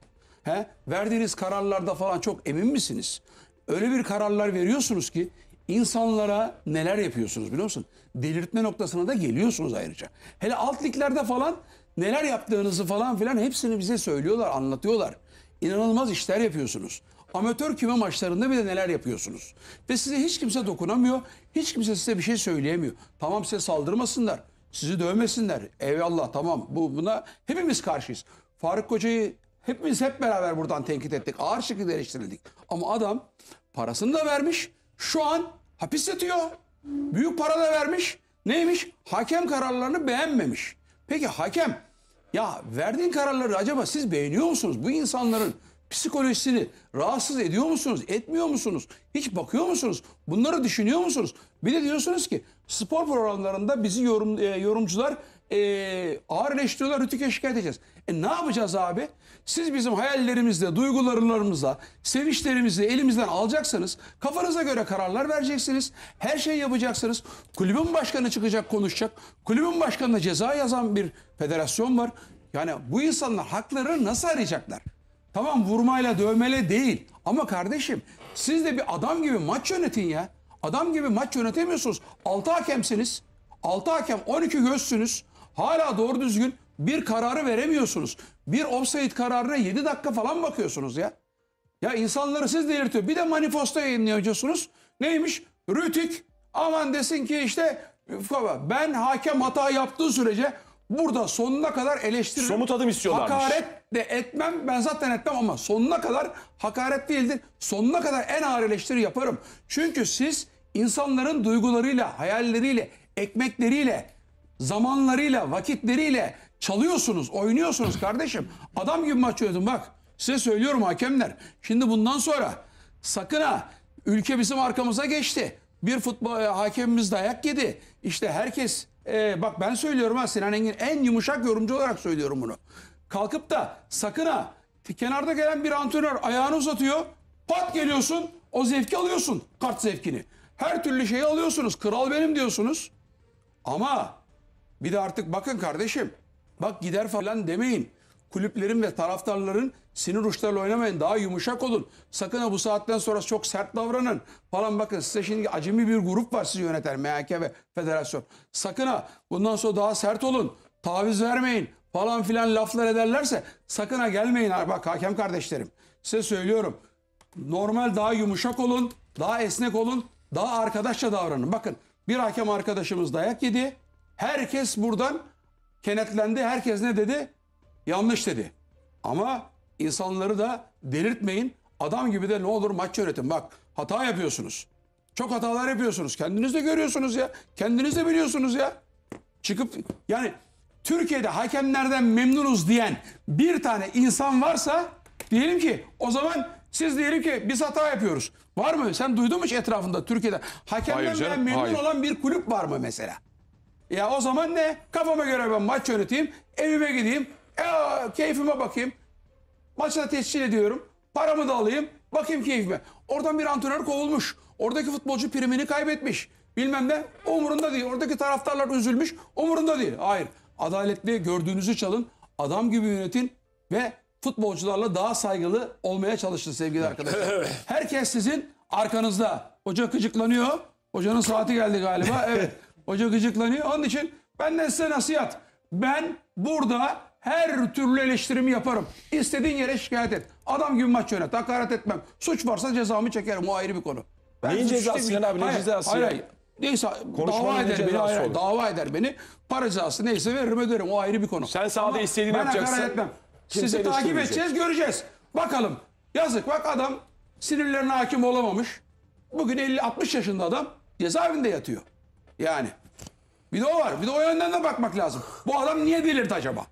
Speaker 4: He? Verdiğiniz kararlarda falan çok emin misiniz? Öyle bir kararlar veriyorsunuz ki insanlara neler yapıyorsunuz biliyor musun? Delirtme noktasına da geliyorsunuz ayrıca. Hele alt liglerde falan neler yaptığınızı falan filan hepsini bize söylüyorlar, anlatıyorlar. İnanılmaz işler yapıyorsunuz. Amatör küme maçlarında bile neler yapıyorsunuz. Ve size hiç kimse dokunamıyor. Hiç kimse size bir şey söyleyemiyor. Tamam size saldırmasınlar. Sizi dövmesinler. Eyvallah tamam. Bu buna hepimiz karşıyız. Faruk Koca'yı hepimiz hep beraber buradan tenkit ettik. Ağır şekilde eleştirildik. Ama adam parasını da vermiş. Şu an hapis yatıyor. Büyük para da vermiş. Neymiş? Hakem kararlarını beğenmemiş. Peki hakem ya verdiğin kararları acaba siz beğeniyor musunuz? Bu insanların psikolojisini rahatsız ediyor musunuz? Etmiyor musunuz? Hiç bakıyor musunuz? Bunları düşünüyor musunuz? Bir de diyorsunuz ki spor programlarında bizi yorum, e, yorumcular e, ağır eleştiriyorlar, rütüke şikayet edeceğiz. E ne yapacağız abi? Siz bizim hayallerimizle, duygularımızla, sevinçlerimizle elimizden alacaksınız. Kafanıza göre kararlar vereceksiniz. Her şeyi yapacaksınız. Kulübün başkanı çıkacak konuşacak. Kulübün başkanına ceza yazan bir federasyon var. Yani bu insanlar haklarını nasıl arayacaklar? Tamam vurmayla dövmeyle değil. Ama kardeşim siz de bir adam gibi maç yönetin ya. Adam gibi maç yönetemiyorsunuz. 6 hakemsiniz. 6 hakem 12 gözsünüz. Hala doğru düzgün bir kararı veremiyorsunuz. Bir offside kararına 7 dakika falan bakıyorsunuz ya. Ya insanları siz delirtiyor. Bir de manifesto yayınlıyorsunuz. Neymiş? Rütük aman desin ki işte ben hakem hata yaptığı sürece burada sonuna kadar eleştiririm.
Speaker 1: Somut adım istiyorlarmış.
Speaker 4: Hakaret de etmem. Ben zaten etmem ama sonuna kadar hakaret değildir. Sonuna kadar en ağır eleştiri yaparım. Çünkü siz insanların duygularıyla, hayalleriyle, ekmekleriyle, zamanlarıyla, vakitleriyle çalıyorsunuz, oynuyorsunuz kardeşim. Adam gibi maç yönetin bak. Size söylüyorum hakemler. Şimdi bundan sonra sakın ha ülke bizim arkamıza geçti. Bir futbol e, hakemimiz dayak yedi. İşte herkes e, bak ben söylüyorum ha Sinan Engin en yumuşak yorumcu olarak söylüyorum bunu. Kalkıp da sakın ha kenarda gelen bir antrenör ayağını uzatıyor. Pat geliyorsun o zevki alıyorsun kart zevkini. Her türlü şeyi alıyorsunuz. Kral benim diyorsunuz. Ama bir de artık bakın kardeşim. Bak gider falan demeyin. Kulüplerin ve taraftarların sinir uçlarıyla oynamayın. Daha yumuşak olun. Sakın ha bu saatten sonra çok sert davranın. Falan bakın size şimdi acemi bir grup var sizi yöneten MHK ve federasyon. Sakın ha bundan sonra daha sert olun. Taviz vermeyin falan filan laflar ederlerse sakın ha gelmeyin. Bak hakem kardeşlerim size söylüyorum. Normal daha yumuşak olun. Daha esnek olun. Daha arkadaşça davranın. Bakın bir hakem arkadaşımız dayak yedi. Herkes buradan kenetlendi. Herkes ne dedi? Yanlış dedi. Ama insanları da delirtmeyin. Adam gibi de ne olur maç yönetin. Bak hata yapıyorsunuz. Çok hatalar yapıyorsunuz. Kendiniz de görüyorsunuz ya. Kendiniz de biliyorsunuz ya. Çıkıp yani Türkiye'de hakemlerden memnunuz diyen bir tane insan varsa diyelim ki o zaman siz diyelim ki biz hata yapıyoruz. Var mı? Sen duydun mu hiç etrafında Türkiye'de
Speaker 1: Hayır canım,
Speaker 4: memnun
Speaker 1: hayır.
Speaker 4: olan bir kulüp var mı mesela? Ya o zaman ne? Kafama göre ben maç yöneteyim, evime gideyim, e, keyfime bakayım. Maçı da tescil ediyorum. Paramı da alayım. Bakayım keyfime. Oradan bir antrenör kovulmuş. Oradaki futbolcu primini kaybetmiş. Bilmem ne. Umurunda değil. Oradaki taraftarlar üzülmüş. Umurunda değil. Hayır. Adaletli gördüğünüzü çalın. Adam gibi yönetin ve futbolcularla daha saygılı olmaya çalışın sevgili arkadaşlar. Herkes sizin arkanızda. Hoca gıcıklanıyor. Hocanın saati geldi galiba. Evet. Hoca gıcıklanıyor. Onun için benden size nasihat. Ben burada her türlü eleştirimi yaparım. İstediğin yere şikayet et. Adam gibi maç yönet. Hakaret etmem. Suç varsa cezamı çekerim. O ayrı bir konu. Ben
Speaker 1: Neyin cezası. Sinan abi? Ne cezası
Speaker 4: Hayır,
Speaker 1: ya?
Speaker 4: hayır. Neyse
Speaker 1: Konuşmanın
Speaker 4: dava eder beni. Hayır,
Speaker 1: olur?
Speaker 4: dava eder beni. Para cezası neyse veririm öderim. O ayrı bir konu.
Speaker 1: Sen sahada
Speaker 4: Ama
Speaker 1: istediğini
Speaker 4: ben
Speaker 1: yapacaksın.
Speaker 4: hakaret etmem. Sizi takip edeceğiz göreceğiz. Bakalım. Yazık bak adam sinirlerine hakim olamamış. Bugün 50-60 yaşında adam cezaevinde yatıyor. Yani. Bir de o var. Bir de o yönden de bakmak lazım. Bu adam niye delirdi acaba?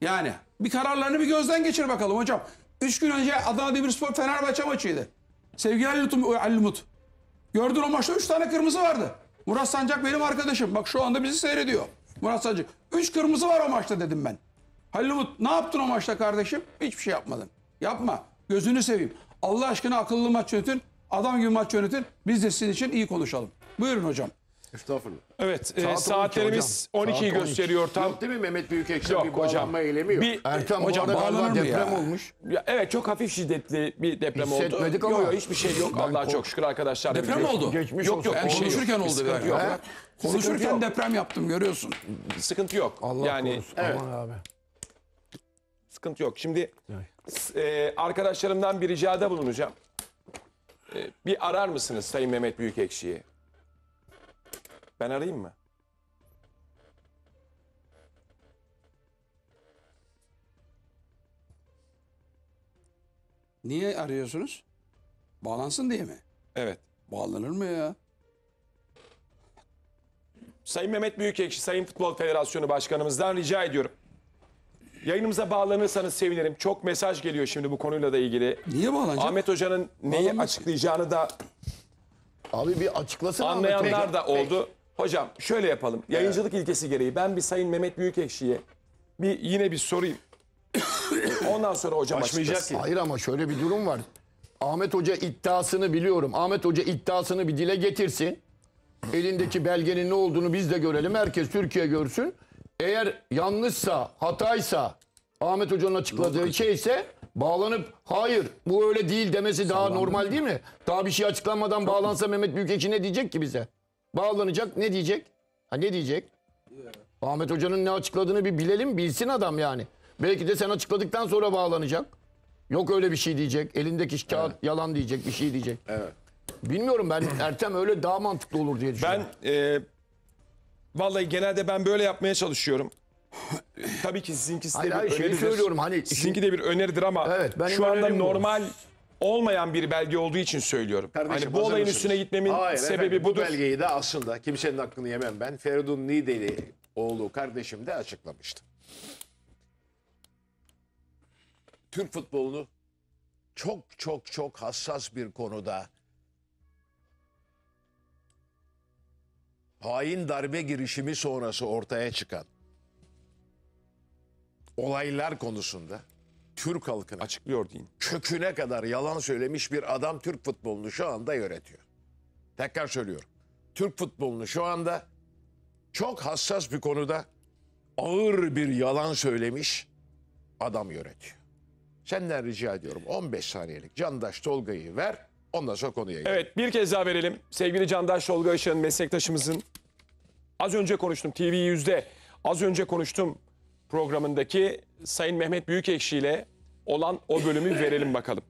Speaker 4: Yani bir kararlarını bir gözden geçir bakalım hocam. Üç gün önce Adana Demirspor Fenerbahçe maçıydı. Sevgili Ali Ali. Gördün o maçta üç tane kırmızı vardı. Murat Sancak benim arkadaşım. Bak şu anda bizi seyrediyor. Murat Sancak. Üç kırmızı var o maçta dedim ben. Halil Umut ne yaptın o maçta kardeşim? Hiçbir şey yapmadın. Yapma. Gözünü seveyim. Allah aşkına akıllı maç yönetin. Adam gibi maç yönetin. Biz de sizin için iyi konuşalım. Buyurun hocam.
Speaker 3: Estağfurullah.
Speaker 1: Evet e,
Speaker 5: Saat 12
Speaker 1: saatlerimiz
Speaker 5: hocam.
Speaker 1: 12'yi
Speaker 5: Saat 12.
Speaker 1: gösteriyor tam.
Speaker 3: Yok değil mi Mehmet Büyükekşi
Speaker 1: Yok
Speaker 3: bir
Speaker 1: hocam.
Speaker 3: bağlanma eylemi yok.
Speaker 1: Bir,
Speaker 5: Ertem
Speaker 1: hocam
Speaker 5: bu arada
Speaker 4: bağlanır
Speaker 5: galiba
Speaker 4: mı ya?
Speaker 5: deprem olmuş.
Speaker 1: Ya evet çok hafif şiddetli bir deprem oldu.
Speaker 5: Hissetmedik
Speaker 1: Yok
Speaker 5: ama.
Speaker 1: yok hiçbir şey yok.
Speaker 5: Ben
Speaker 1: Allah'a
Speaker 5: kork-
Speaker 1: çok şükür arkadaşlar.
Speaker 4: Deprem oldu.
Speaker 5: Geçmiş
Speaker 1: Yok,
Speaker 5: olsun.
Speaker 1: yok,
Speaker 4: Ben
Speaker 1: bir şey yok.
Speaker 4: konuşurken oldu.
Speaker 1: sıkıntı
Speaker 4: bir
Speaker 1: yok.
Speaker 4: dakika. Konuşurken
Speaker 1: yok.
Speaker 4: deprem yaptım görüyorsun.
Speaker 1: Sıkıntı yok.
Speaker 5: Allah
Speaker 1: yani
Speaker 5: korusun.
Speaker 3: Evet.
Speaker 5: Aman abi.
Speaker 1: sıkıntı yok. Şimdi e, arkadaşlarımdan bir ricada bulunacağım. E, bir arar mısınız Sayın Mehmet Büyükekşi'yi? Ben arayayım mı?
Speaker 4: Niye arıyorsunuz? Bağlansın diye mi?
Speaker 1: Evet.
Speaker 4: Bağlanır mı ya?
Speaker 1: Sayın Mehmet Büyükekşi, Sayın Futbol Federasyonu Başkanımızdan rica ediyorum. Yayınımıza bağlanırsanız sevinirim. Çok mesaj geliyor şimdi bu konuyla da ilgili.
Speaker 4: Niye bağlanacak?
Speaker 1: Ahmet Hoca'nın neyi
Speaker 4: Bağlanmaz.
Speaker 1: açıklayacağını da
Speaker 5: Abi bir açıklasana Ahmet
Speaker 1: anlayanlar
Speaker 5: Hoca.
Speaker 1: da oldu. Hocam şöyle yapalım. Yayıncılık ilkesi gereği ben bir Sayın Mehmet Büyükekşi'ye bir yine bir sorayım. Ondan sonra hocam
Speaker 3: Açmayacak
Speaker 1: açıklasın.
Speaker 3: ki.
Speaker 5: Hayır ama şöyle bir durum var. Ahmet Hoca iddiasını biliyorum. Ahmet Hoca iddiasını bir dile getirsin. Elindeki belgenin ne olduğunu biz de görelim. Herkes Türkiye görsün. Eğer yanlışsa, hataysa, Ahmet Hoca'nın açıkladığı şeyse bağlanıp hayır bu öyle değil demesi daha normal değil mi? Daha bir şey açıklanmadan bağlansa Mehmet Büyükekşi ne diyecek ki bize? Bağlanacak ne diyecek? Ha ne diyecek? Ahmet Hoca'nın ne açıkladığını bir bilelim, bilsin adam yani. Belki de sen açıkladıktan sonra bağlanacak. Yok öyle bir şey diyecek. Elindeki kağıt yalan diyecek, bir şey diyecek.
Speaker 3: Evet.
Speaker 5: Bilmiyorum ben Ertem öyle daha mantıklı olur diye düşünüyorum.
Speaker 1: Ben e, vallahi genelde ben böyle yapmaya çalışıyorum. Tabii ki sizinkisi de
Speaker 5: Hayır,
Speaker 1: bir
Speaker 5: hayır, şeyi
Speaker 1: öneridir.
Speaker 5: söylüyorum, hani-
Speaker 1: Sizinki de bir öneridir ama
Speaker 5: Evet, benim
Speaker 1: şu anda
Speaker 5: önerim bu.
Speaker 1: normal olmayan bir belge olduğu için söylüyorum.
Speaker 3: Kardeşim,
Speaker 1: hani bu
Speaker 3: hazır
Speaker 1: olayın
Speaker 3: mısınız?
Speaker 1: üstüne gitmemin
Speaker 3: Hayır,
Speaker 1: sebebi
Speaker 3: efendim,
Speaker 1: budur.
Speaker 3: Bu belgeyi de aslında kimsenin hakkını yemem ben. Feridun Nideli oğlu kardeşim de açıklamıştı. Türk futbolunu çok çok çok hassas bir konuda hain darbe girişimi sonrası ortaya çıkan olaylar konusunda Türk halkına
Speaker 1: Açıklıyor deyin.
Speaker 3: köküne kadar yalan söylemiş bir adam Türk futbolunu şu anda yönetiyor. Tekrar söylüyorum. Türk futbolunu şu anda çok hassas bir konuda ağır bir yalan söylemiş adam yönetiyor. Senden rica ediyorum 15 saniyelik Candaş Tolga'yı ver ondan sonra konuya girelim.
Speaker 1: Evet bir kez daha verelim. Sevgili Candaş Tolga Işık'ın meslektaşımızın az önce konuştum TV yüzde az önce konuştum programındaki Sayın Mehmet Büyükekşi ile olan o bölümü verelim bakalım.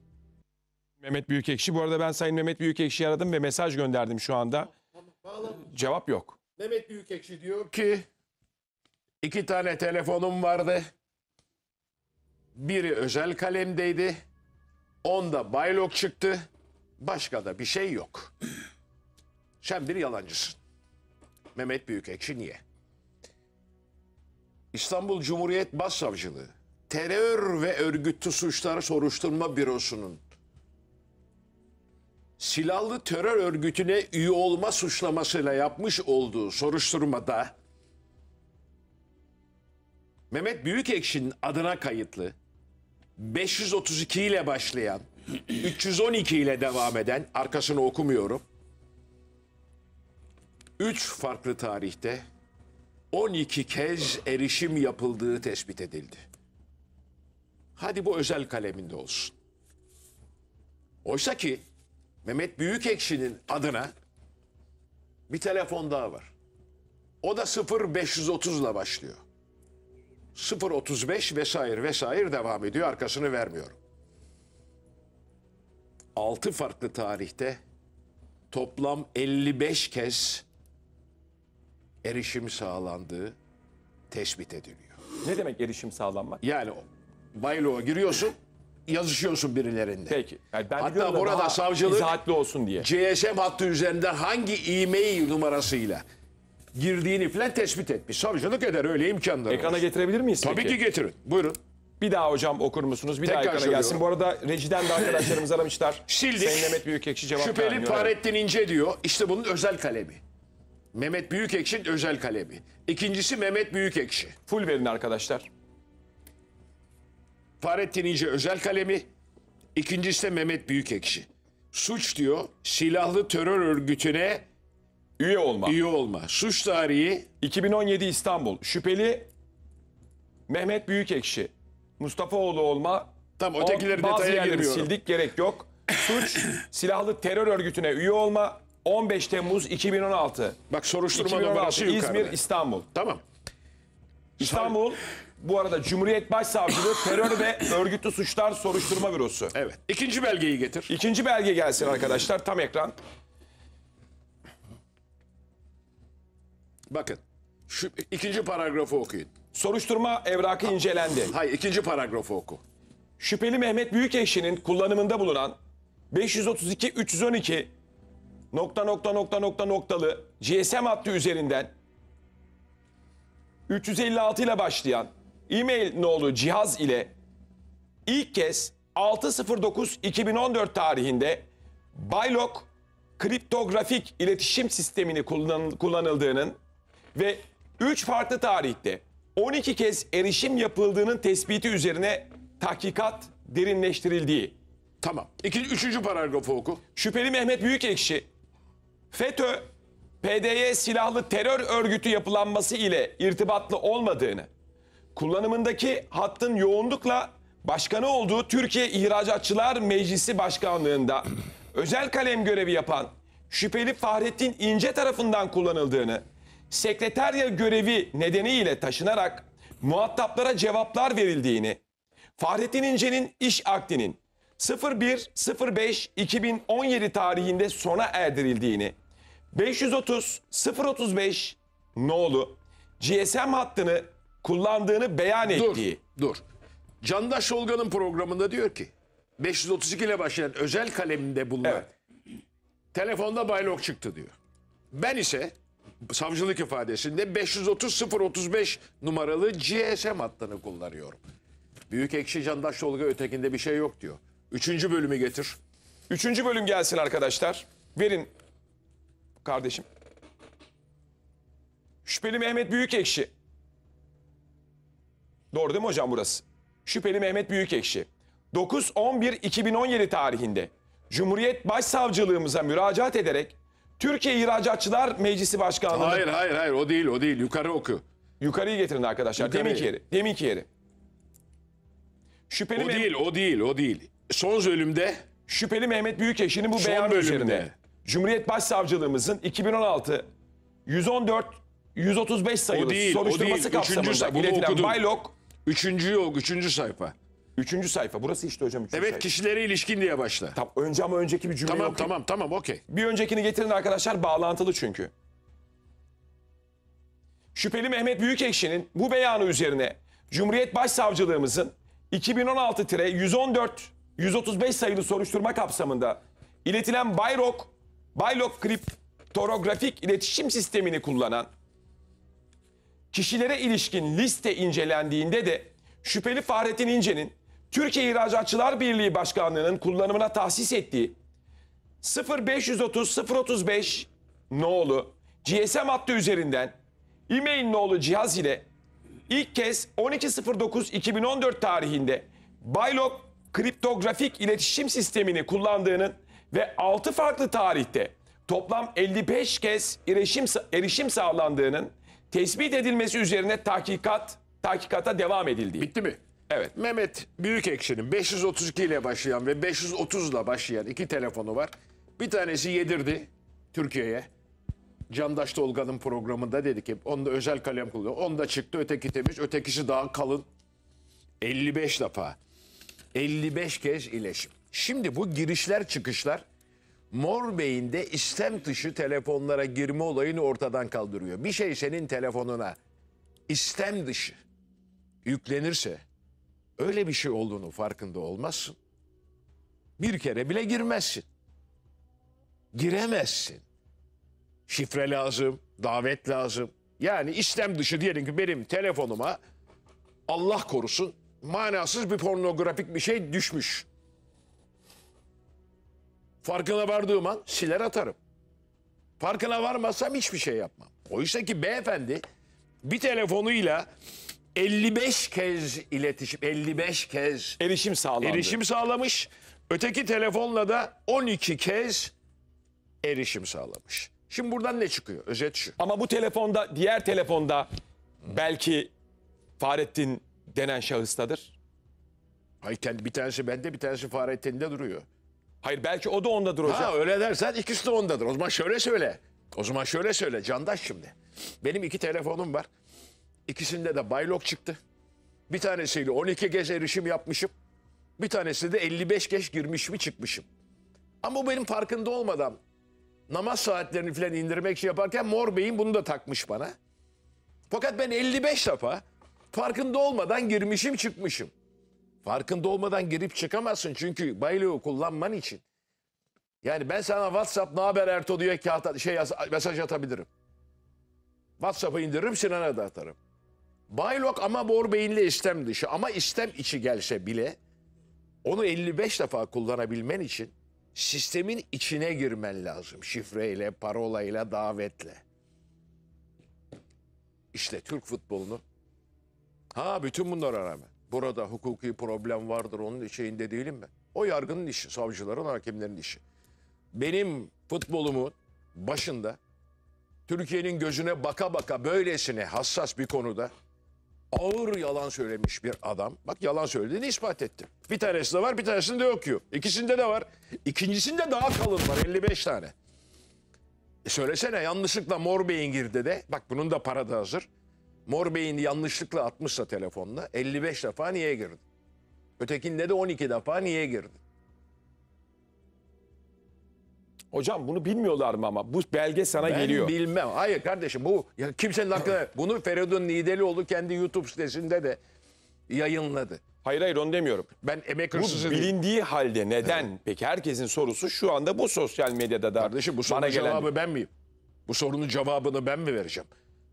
Speaker 1: Mehmet Büyükekşi. Bu arada ben Sayın Mehmet Büyükekşi'yi aradım ve mesaj gönderdim şu anda. Cevap yok.
Speaker 3: Mehmet Büyükekşi diyor ki iki tane telefonum vardı. Biri özel kalemdeydi. Onda Baylok çıktı. Başka da bir şey yok. Sen bir yalancısın. Mehmet Büyükekşi niye? İstanbul Cumhuriyet Başsavcılığı Terör ve Örgütlü Suçlar Soruşturma Bürosu'nun silahlı terör örgütüne üye olma suçlamasıyla yapmış olduğu soruşturmada Mehmet Büyükekşi'nin adına kayıtlı 532 ile başlayan 312 ile devam eden arkasını okumuyorum. 3 farklı tarihte 12 kez erişim yapıldığı tespit edildi. Hadi bu özel kaleminde olsun. Oysa ki Mehmet Büyükekşi'nin adına bir telefon daha var. O da 0530 ile başlıyor. 035 vesaire vesaire devam ediyor. Arkasını vermiyorum. 6 farklı tarihte toplam 55 kez erişim sağlandığı tespit ediliyor.
Speaker 1: Ne demek erişim sağlanmak?
Speaker 3: Yani o Bayloğa giriyorsun, yazışıyorsun birilerinde.
Speaker 1: Peki. Yani ben
Speaker 3: Hatta burada
Speaker 1: daha
Speaker 3: savcılık-
Speaker 1: izahatli olsun diye.
Speaker 3: GSM hattı üzerinden hangi e-mail numarasıyla girdiğini falan tespit etmiş. Savcılık eder öyle imkanları
Speaker 1: Ekrana
Speaker 3: var.
Speaker 1: getirebilir miyiz
Speaker 3: Tabii
Speaker 1: peki?
Speaker 3: ki getirin. Buyurun.
Speaker 1: Bir daha hocam okur musunuz? Bir
Speaker 3: Tekrar
Speaker 1: daha ekrana gelsin. Bu arada rejiden de arkadaşlarımız aramışlar.
Speaker 3: Sildik.
Speaker 1: Sayın Mehmet Büyükekşi cevap
Speaker 3: Şüpheli
Speaker 1: vermiyor. Evet.
Speaker 3: Fahrettin İnce diyor. İşte bunun özel kalemi. Mehmet Büyükekşi'nin özel kalemi. İkincisi Mehmet Büyükekşi.
Speaker 1: Full verin arkadaşlar.
Speaker 3: Fahrettin İnce özel kalemi. İkincisi de Mehmet Büyükekşi. Suç diyor silahlı terör örgütüne
Speaker 1: Üye olma.
Speaker 3: üye olma. Suç tarihi
Speaker 1: 2017 İstanbul. Şüpheli Mehmet Büyükekşi. Mustafaoğlu olma.
Speaker 3: Tamam, ötekileri
Speaker 1: On- Bazı
Speaker 3: detaya
Speaker 1: yerleri
Speaker 3: girmiyorum.
Speaker 1: sildik gerek yok. Suç silahlı terör örgütüne üye olma. 15 Temmuz 2016.
Speaker 3: bak soruşturma
Speaker 1: 2016
Speaker 3: numarası yukarıda.
Speaker 1: İzmir, İstanbul.
Speaker 3: Tamam.
Speaker 1: İstanbul bu arada Cumhuriyet Başsavcılığı Terör ve Örgütlü Suçlar Soruşturma Bürosu.
Speaker 3: Evet. İkinci belgeyi getir.
Speaker 1: İkinci belge gelsin arkadaşlar tam ekran.
Speaker 3: Bakın. Şu ikinci paragrafı okuyun.
Speaker 1: Soruşturma evrakı incelendi.
Speaker 3: Hayır ikinci paragrafı oku.
Speaker 1: Şüpheli Mehmet Büyükekşi'nin kullanımında bulunan 532 312 nokta nokta nokta nokta noktalı GSM hattı üzerinden 356 ile başlayan e-mail nolu cihaz ile ilk kez 6.09.2014 tarihinde Baylok kriptografik iletişim sistemini kullan- kullanıldığının ve 3 farklı tarihte 12 kez erişim yapıldığının tespiti üzerine tahkikat derinleştirildiği,
Speaker 3: Tamam. İkinci, üçüncü paragrafı oku.
Speaker 1: şüpheli Mehmet Büyükekşi, FETÖ, PDY silahlı terör örgütü yapılanması ile irtibatlı olmadığını, kullanımındaki hattın yoğunlukla başkanı olduğu Türkiye İhracatçılar Meclisi Başkanlığında özel kalem görevi yapan şüpheli Fahrettin İnce tarafından kullanıldığını, sekreterya görevi nedeniyle taşınarak muhataplara cevaplar verildiğini, Fahrettin İnce'nin iş akdinin 01.05.2017 tarihinde sona erdirildiğini, 530 035 nolu GSM hattını kullandığını beyan
Speaker 3: Dur.
Speaker 1: ettiği.
Speaker 3: Dur. Candaş Olgan'ın programında diyor ki 532 ile başlayan özel kaleminde bulunan
Speaker 1: Evet.
Speaker 3: telefonda baylok çıktı diyor. Ben ise savcılık ifadesinde 530 035 numaralı GSM hattını kullanıyorum. Büyük ekşi Candaş Tolga ötekinde bir şey yok diyor. Üçüncü bölümü getir.
Speaker 1: Üçüncü bölüm gelsin arkadaşlar. Verin kardeşim. Şüpheli Mehmet Büyükekşi. Doğru değil mi hocam burası? Şüpheli Mehmet Büyükekşi. 9-11-2017 tarihinde Cumhuriyet Başsavcılığımıza müracaat ederek Türkiye İhracatçılar Meclisi Başkanlığı'nda
Speaker 3: Hayır hayır hayır o değil o değil yukarı oku.
Speaker 1: yukarıyı getirin arkadaşlar.
Speaker 3: Yukarıyı.
Speaker 1: Deminki yeri. Deminki yeri. Şüpheli,
Speaker 3: O
Speaker 1: Mehmet-
Speaker 3: değil o değil o değil. Son bölümde
Speaker 1: Şüpheli Mehmet Büyükekşi'nin bu beyanı
Speaker 3: bölümde.
Speaker 1: Cumhuriyet Başsavcılığımızın 2016 114 135 sayılı
Speaker 3: O değil, o
Speaker 1: soruşturması
Speaker 3: değil. Üçüncü
Speaker 1: kapsamında
Speaker 3: bunu
Speaker 1: iletilen. Baylok
Speaker 3: üçüncü yok üçüncü sayfa.
Speaker 1: 3. sayfa. Burası işte hocam 3.
Speaker 3: Evet
Speaker 1: sayfa.
Speaker 3: kişilere ilişkin diye başla.
Speaker 1: Tamam, önce ama önceki bir cümle
Speaker 3: Tamam tamam tamam okey.
Speaker 1: Bir öncekini getirin arkadaşlar bağlantılı çünkü. Şüpheli Mehmet Büyükekşi'nin bu beyanı üzerine Cumhuriyet Başsavcılığımızın 2016-114 135 sayılı soruşturma kapsamında iletilen Bayrok, Baylok kriptografik iletişim sistemini kullanan kişilere ilişkin liste incelendiğinde de şüpheli Fahrettin İnce'nin Türkiye İhracatçılar Birliği Başkanlığı'nın kullanımına tahsis ettiği 0530 035 nolu GSM hattı üzerinden e-mail nolu cihaz ile ilk kez 12.09.2014 tarihinde Baylok kriptografik iletişim sistemini kullandığının ve 6 farklı tarihte toplam 55 kez erişim, erişim sağlandığının tespit edilmesi üzerine tahkikat tahkikata devam edildi.
Speaker 3: Bitti mi?
Speaker 1: Evet.
Speaker 3: Mehmet Büyükekşi'nin 532 ile başlayan ve 530 ile başlayan iki telefonu var. Bir tanesi yedirdi Türkiye'ye. Candaş Tolga'nın programında dedi ki onda özel kalem kullanıyor. Onda çıktı öteki temiz ötekisi daha kalın. 55 defa. 55 kez iletişim. Şimdi bu girişler çıkışlar Mor Bey'in de istem dışı telefonlara girme olayını ortadan kaldırıyor. Bir şey senin telefonuna istem dışı yüklenirse öyle bir şey olduğunu farkında olmazsın. Bir kere bile girmezsin. Giremezsin. Şifre lazım, davet lazım. Yani istem dışı diyelim ki benim telefonuma Allah korusun manasız bir pornografik bir şey düşmüş. Farkına vardığım an siler atarım. Farkına varmazsam hiçbir şey yapmam. Oysa ki beyefendi bir telefonuyla 55 kez iletişim, 55 kez
Speaker 1: Erişim sağlandı.
Speaker 3: erişim sağlamış. Öteki telefonla da 12 kez erişim sağlamış. Şimdi buradan ne çıkıyor? Özet şu.
Speaker 1: Ama bu telefonda, diğer telefonda belki Fahrettin denen şahıstadır.
Speaker 3: Hayır kendi bir tanesi bende bir tanesi Fahrettin'de duruyor.
Speaker 1: Hayır belki o da ondadır hocam.
Speaker 3: Ha öyle dersen ikisi de ondadır. O zaman şöyle söyle. O zaman şöyle söyle Candaş şimdi. Benim iki telefonum var. İkisinde de Baylok çıktı. Bir tanesiyle 12 kez erişim yapmışım. Bir tanesi de 55 kez girmiş mi çıkmışım. Ama bu benim farkında olmadan namaz saatlerini falan indirmek için yaparken Mor Bey'in bunu da takmış bana. Fakat ben 55 defa farkında olmadan girmişim çıkmışım. Farkında olmadan girip çıkamazsın çünkü Baylok'u kullanman için. Yani ben sana WhatsApp ne haber Erto diye kağıt, şey mesaj atabilirim. WhatsApp'ı indiririm Sinan'a da atarım. Baylok ama Bor Bey'inle istem dışı ama istem içi gelse bile onu 55 defa kullanabilmen için sistemin içine girmen lazım. Şifreyle, parolayla, davetle. İşte Türk futbolunu ha bütün bunlara rağmen burada hukuki problem vardır onun şeyinde değilim ben. O yargının işi, savcıların, hakimlerin işi. Benim futbolumun başında Türkiye'nin gözüne baka baka böylesine hassas bir konuda ağır yalan söylemiş bir adam. Bak yalan söylediğini ispat ettim. Bir tanesi de var bir tanesinde yok yok. İkisinde de var. İkincisinde daha kalın var 55 tane. E söylesene yanlışlıkla Mor Bey'in girdi de. Bak bunun da para da hazır. Mor Bey'in yanlışlıkla atmışsa telefonla 55 defa niye girdi? Ötekinde de 12 defa niye girdi?
Speaker 1: Hocam bunu bilmiyorlar mı ama? Bu belge sana
Speaker 3: Ben
Speaker 1: geliyor.
Speaker 3: bilmem. Hayır kardeşim bu ya kimsenin aklına bunu Feridun Nidelioğlu kendi YouTube sitesinde de yayınladı.
Speaker 1: Hayır hayır onu demiyorum.
Speaker 3: Ben emek
Speaker 1: Bu
Speaker 3: hırsızı değilim.
Speaker 1: bilindiği halde neden? Peki herkesin sorusu şu anda bu sosyal medyada da
Speaker 3: Kardeşim bu sorunun
Speaker 1: bana gelen.
Speaker 3: cevabı ben miyim? Bu sorunun cevabını ben mi vereceğim?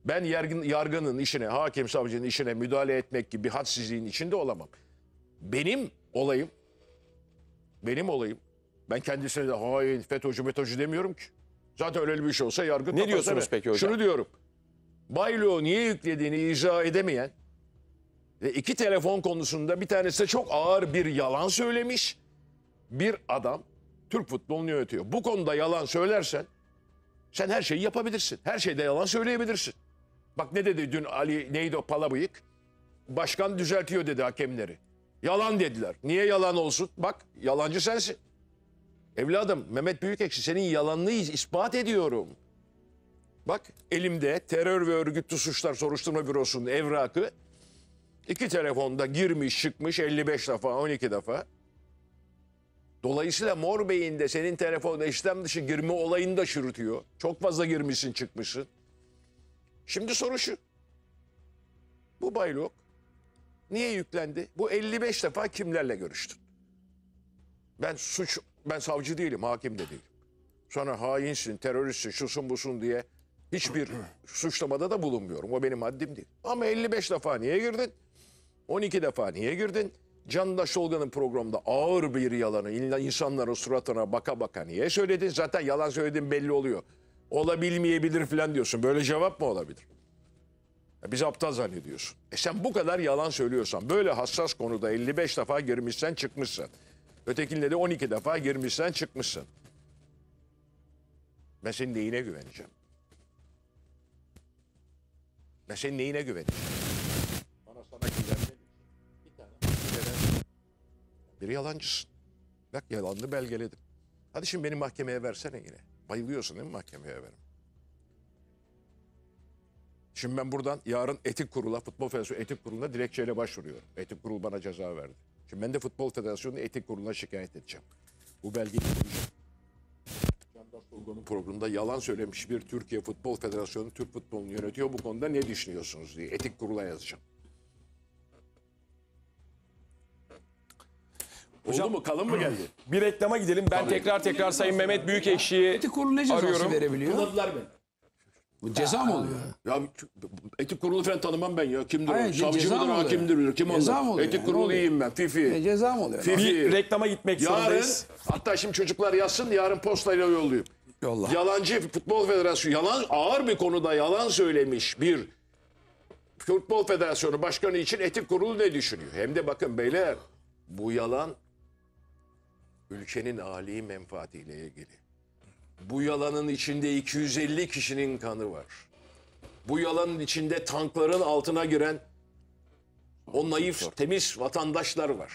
Speaker 3: Ben yargın, yargının işine, hakim savcının işine müdahale etmek gibi bir hadsizliğin içinde olamam. Benim olayım, benim olayım, ben kendisine de hain, FETÖ'cü, METÖ'cü demiyorum ki. Zaten öyle bir şey olsa yargı
Speaker 1: Ne diyorsunuz
Speaker 3: ver.
Speaker 1: peki hocam?
Speaker 3: Şunu diyorum. Baylo niye yüklediğini izah edemeyen ve iki telefon konusunda bir tanesi de çok ağır bir yalan söylemiş bir adam Türk futbolunu yönetiyor. Bu konuda yalan söylersen sen her şeyi yapabilirsin. Her şeyde yalan söyleyebilirsin. Bak ne dedi dün Ali neydi o palabıyık? Başkan düzeltiyor dedi hakemleri. Yalan dediler. Niye yalan olsun? Bak yalancı sensin. Evladım Mehmet Büyükekşi senin yalanını ispat ediyorum. Bak elimde terör ve örgütlü suçlar soruşturma bürosunun evrakı. iki telefonda girmiş çıkmış 55 defa 12 defa. Dolayısıyla Mor Bey'in de senin telefonda işlem dışı girme olayını da çürütüyor. Çok fazla girmişsin çıkmışsın. Şimdi soru şu. Bu baylok niye yüklendi? Bu 55 defa kimlerle görüştün? Ben suç, ben savcı değilim, hakim de değilim. Sonra hainsin, teröristsin, şusun busun diye hiçbir suçlamada da bulunmuyorum. O benim haddim değil. Ama 55 defa niye girdin? 12 defa niye girdin? Candaş Tolga'nın programında ağır bir yalanı insanların suratına baka baka niye söyledin? Zaten yalan söylediğin belli oluyor. Olabilmeyebilir falan diyorsun. Böyle cevap mı olabilir? Ya Bizi aptal zannediyorsun. E sen bu kadar yalan söylüyorsan, böyle hassas konuda 55 defa girmişsen çıkmışsın. Ötekinde de 12 defa girmişsen çıkmışsın. Ben senin neyine güveneceğim? Ben senin neyine güveneceğim? Bana sana bir yalancısın. Bak yalanını belgeledim. Hadi şimdi beni mahkemeye versene yine. Bayılıyorsun değil mi mahkemeye verim? Şimdi ben buradan yarın etik kurula, Futbol Federasyonu etik kuruluna dilekçeyle başvuruyorum. Etik kurul bana ceza verdi. Şimdi ben de Futbol Federasyonu etik kuruluna şikayet edeceğim. Bu belgeyi Tolga'nın programında yalan söylemiş bir Türkiye Futbol Federasyonu Türk futbolunu yönetiyor. Bu konuda ne düşünüyorsunuz diye etik kurula yazacağım. Oldu mu? Kalın mı geldi?
Speaker 1: Bir reklama gidelim. Ben tekrar tekrar Sayın Mehmet Büyükekşi'yi
Speaker 4: Etik kurulu ne cezası
Speaker 1: Arıyorum.
Speaker 4: verebiliyor?
Speaker 3: Buladılar beni.
Speaker 4: Bu ceza mı oluyor?
Speaker 3: Ya etik kurulu falan tanımam ben ya. Kimdir
Speaker 4: Hayır,
Speaker 3: o?
Speaker 4: ce-
Speaker 3: Savcı
Speaker 4: ceza
Speaker 3: mıdır,
Speaker 4: mı oluyor?
Speaker 3: hakimdir bilir. Kim
Speaker 4: Ceza
Speaker 3: onlar?
Speaker 4: mı oluyor?
Speaker 3: Etik
Speaker 4: Ne
Speaker 3: kurulu iyiyim ben. Fifi.
Speaker 4: E, ceza mı oluyor?
Speaker 3: Fifi.
Speaker 1: bir reklama gitmek
Speaker 3: Yarın
Speaker 1: zorundayız.
Speaker 3: hatta şimdi çocuklar yazsın yarın postayla yollayayım.
Speaker 4: Yolla.
Speaker 3: Yalancı Futbol Federasyonu yalan ağır bir konuda yalan söylemiş bir Futbol Federasyonu Başkanı için etik kurulu ne düşünüyor? Hem de bakın beyler bu yalan ülkenin âli menfaatiyle ilgili. Bu yalanın içinde 250 kişinin kanı var. Bu yalanın içinde tankların altına giren o naif, temiz vatandaşlar var.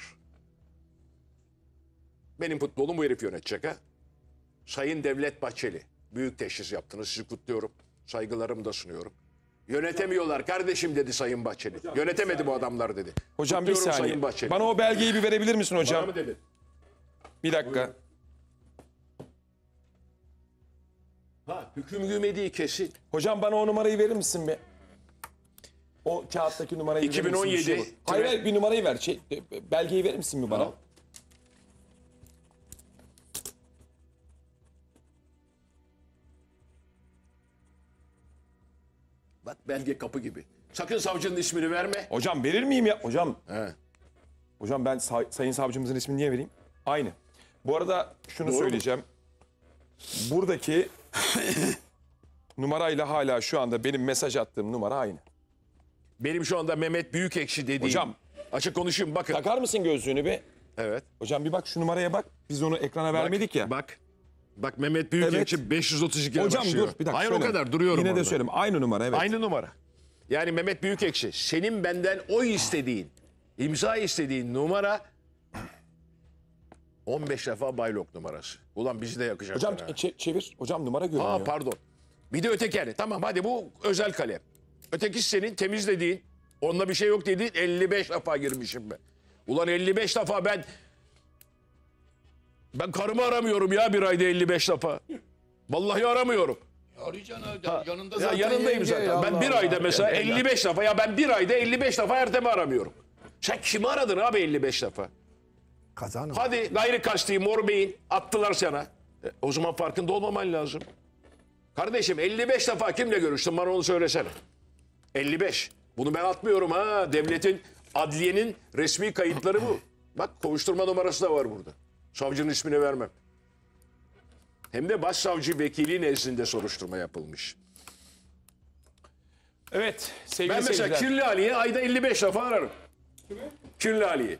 Speaker 3: Benim futbolum bu herif yönetecek ha. Sayın Devlet Bahçeli, büyük teşhis yaptınız. Sizi kutluyorum. Saygılarımı da sunuyorum. Yönetemiyorlar kardeşim dedi Sayın Bahçeli. Yönetemedi bu adamlar dedi.
Speaker 1: Hocam bir
Speaker 3: Kutluyorum
Speaker 1: saniye.
Speaker 3: Sayın Bahçeli.
Speaker 1: Bana o belgeyi bir verebilir misin
Speaker 3: Bana
Speaker 1: hocam?
Speaker 3: mı dedi?
Speaker 1: Bir dakika.
Speaker 3: Ha, hüküm gümediği kesin.
Speaker 1: Hocam bana o numarayı verir misin be? O kağıttaki numarayı verir misin?
Speaker 3: 2017
Speaker 1: Bir şey. Hayır hayır bir numarayı ver. Şey, e, belgeyi verir misin mi bana?
Speaker 3: Tamam. Bak belge kapı gibi. Sakın savcının ismini verme.
Speaker 1: Hocam verir miyim ya? Hocam
Speaker 3: He.
Speaker 1: Hocam ben say- sayın savcımızın ismini niye vereyim? Aynı. Bu arada şunu
Speaker 3: Doğru
Speaker 1: söyleyeceğim. Buradaki numarayla hala şu anda benim mesaj attığım numara aynı.
Speaker 3: Benim şu anda Mehmet Büyükekşi dediğim.
Speaker 1: Hocam.
Speaker 3: Açık konuşayım bakın.
Speaker 1: Takar mısın gözlüğünü bir?
Speaker 3: Evet.
Speaker 1: Hocam bir bak şu numaraya bak. Biz onu ekrana vermedik ya.
Speaker 3: Bak. Bak Mehmet Büyükekşi 532
Speaker 1: Hocam
Speaker 3: başlıyor.
Speaker 1: dur bir dakika.
Speaker 3: Hayır o
Speaker 1: söyleme.
Speaker 3: kadar duruyorum
Speaker 1: Yine de
Speaker 3: orada.
Speaker 1: söyleyeyim. Aynı numara evet.
Speaker 3: Aynı numara. Yani Mehmet Büyükekşi senin benden oy istediğin, imza istediğin numara 15 defa Baylok numarası. Ulan bizi de yakacaklar.
Speaker 1: Hocam
Speaker 3: ha.
Speaker 1: çe- çevir. Hocam numara görünüyor.
Speaker 3: Aa pardon. Bir de öteki yani. Tamam hadi bu özel kalem. Ötekisi senin temizlediğin, onunla bir şey yok dediğin 55 defa girmişim ben. Ulan 55 defa ben ben karımı aramıyorum ya bir ayda 55 defa. Vallahi aramıyorum.
Speaker 5: Arayacaksın abi. Yanında
Speaker 3: Ya
Speaker 5: zaten
Speaker 3: yanındayım
Speaker 5: yenge
Speaker 3: zaten.
Speaker 5: ya,
Speaker 3: ben
Speaker 5: Allah
Speaker 3: bir
Speaker 5: Allah.
Speaker 3: ayda mesela 55 defa ya ben bir ayda 55 defa Ertem'i aramıyorum. Sen kimi aradın abi 55 defa?
Speaker 2: Kazanım.
Speaker 3: Hadi gayri kasti mor beyin attılar sana. E, o zaman farkında olmaman lazım. Kardeşim 55 defa kimle görüştün bana onu söylesene. 55. Bunu ben atmıyorum ha. Devletin, adliyenin resmi kayıtları bu. Bak kovuşturma numarası da var burada. Savcının ismini vermem. Hem de başsavcı vekili nezdinde soruşturma yapılmış.
Speaker 1: Evet sevgili
Speaker 3: Ben mesela
Speaker 1: seyirciler.
Speaker 3: Kirli Ali'yi ayda 55 defa ararım. Kirli Ali'yi.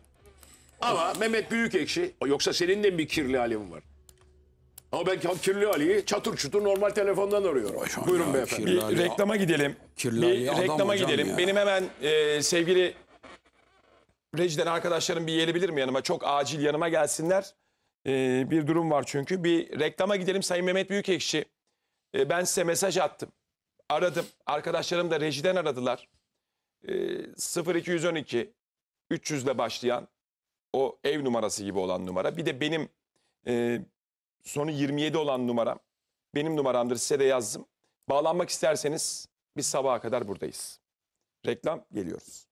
Speaker 3: Ama Mehmet Büyükekşi, yoksa senin de mi bir Kirli Ali'm var? Ama ben Kirli Ali'yi çatır çutur normal telefondan arıyorum.
Speaker 4: Hocam
Speaker 3: Buyurun
Speaker 4: ya,
Speaker 3: beyefendi.
Speaker 1: Bir
Speaker 4: Ali-
Speaker 1: reklama gidelim.
Speaker 4: Kirli
Speaker 1: bir
Speaker 4: Ali
Speaker 1: reklama gidelim.
Speaker 4: ya.
Speaker 1: Benim hemen e, sevgili rejiden arkadaşlarım bir gelebilir mi yanıma? Çok acil yanıma gelsinler. E, bir durum var çünkü. Bir reklama gidelim. Sayın Mehmet Büyükekşi. E, ben size mesaj attım. Aradım. Arkadaşlarım da rejiden aradılar. E, 0212 300 ile başlayan o ev numarası gibi olan numara. Bir de benim e, sonu 27 olan numaram. Benim numaramdır size de yazdım. Bağlanmak isterseniz biz sabaha kadar buradayız. Reklam geliyoruz.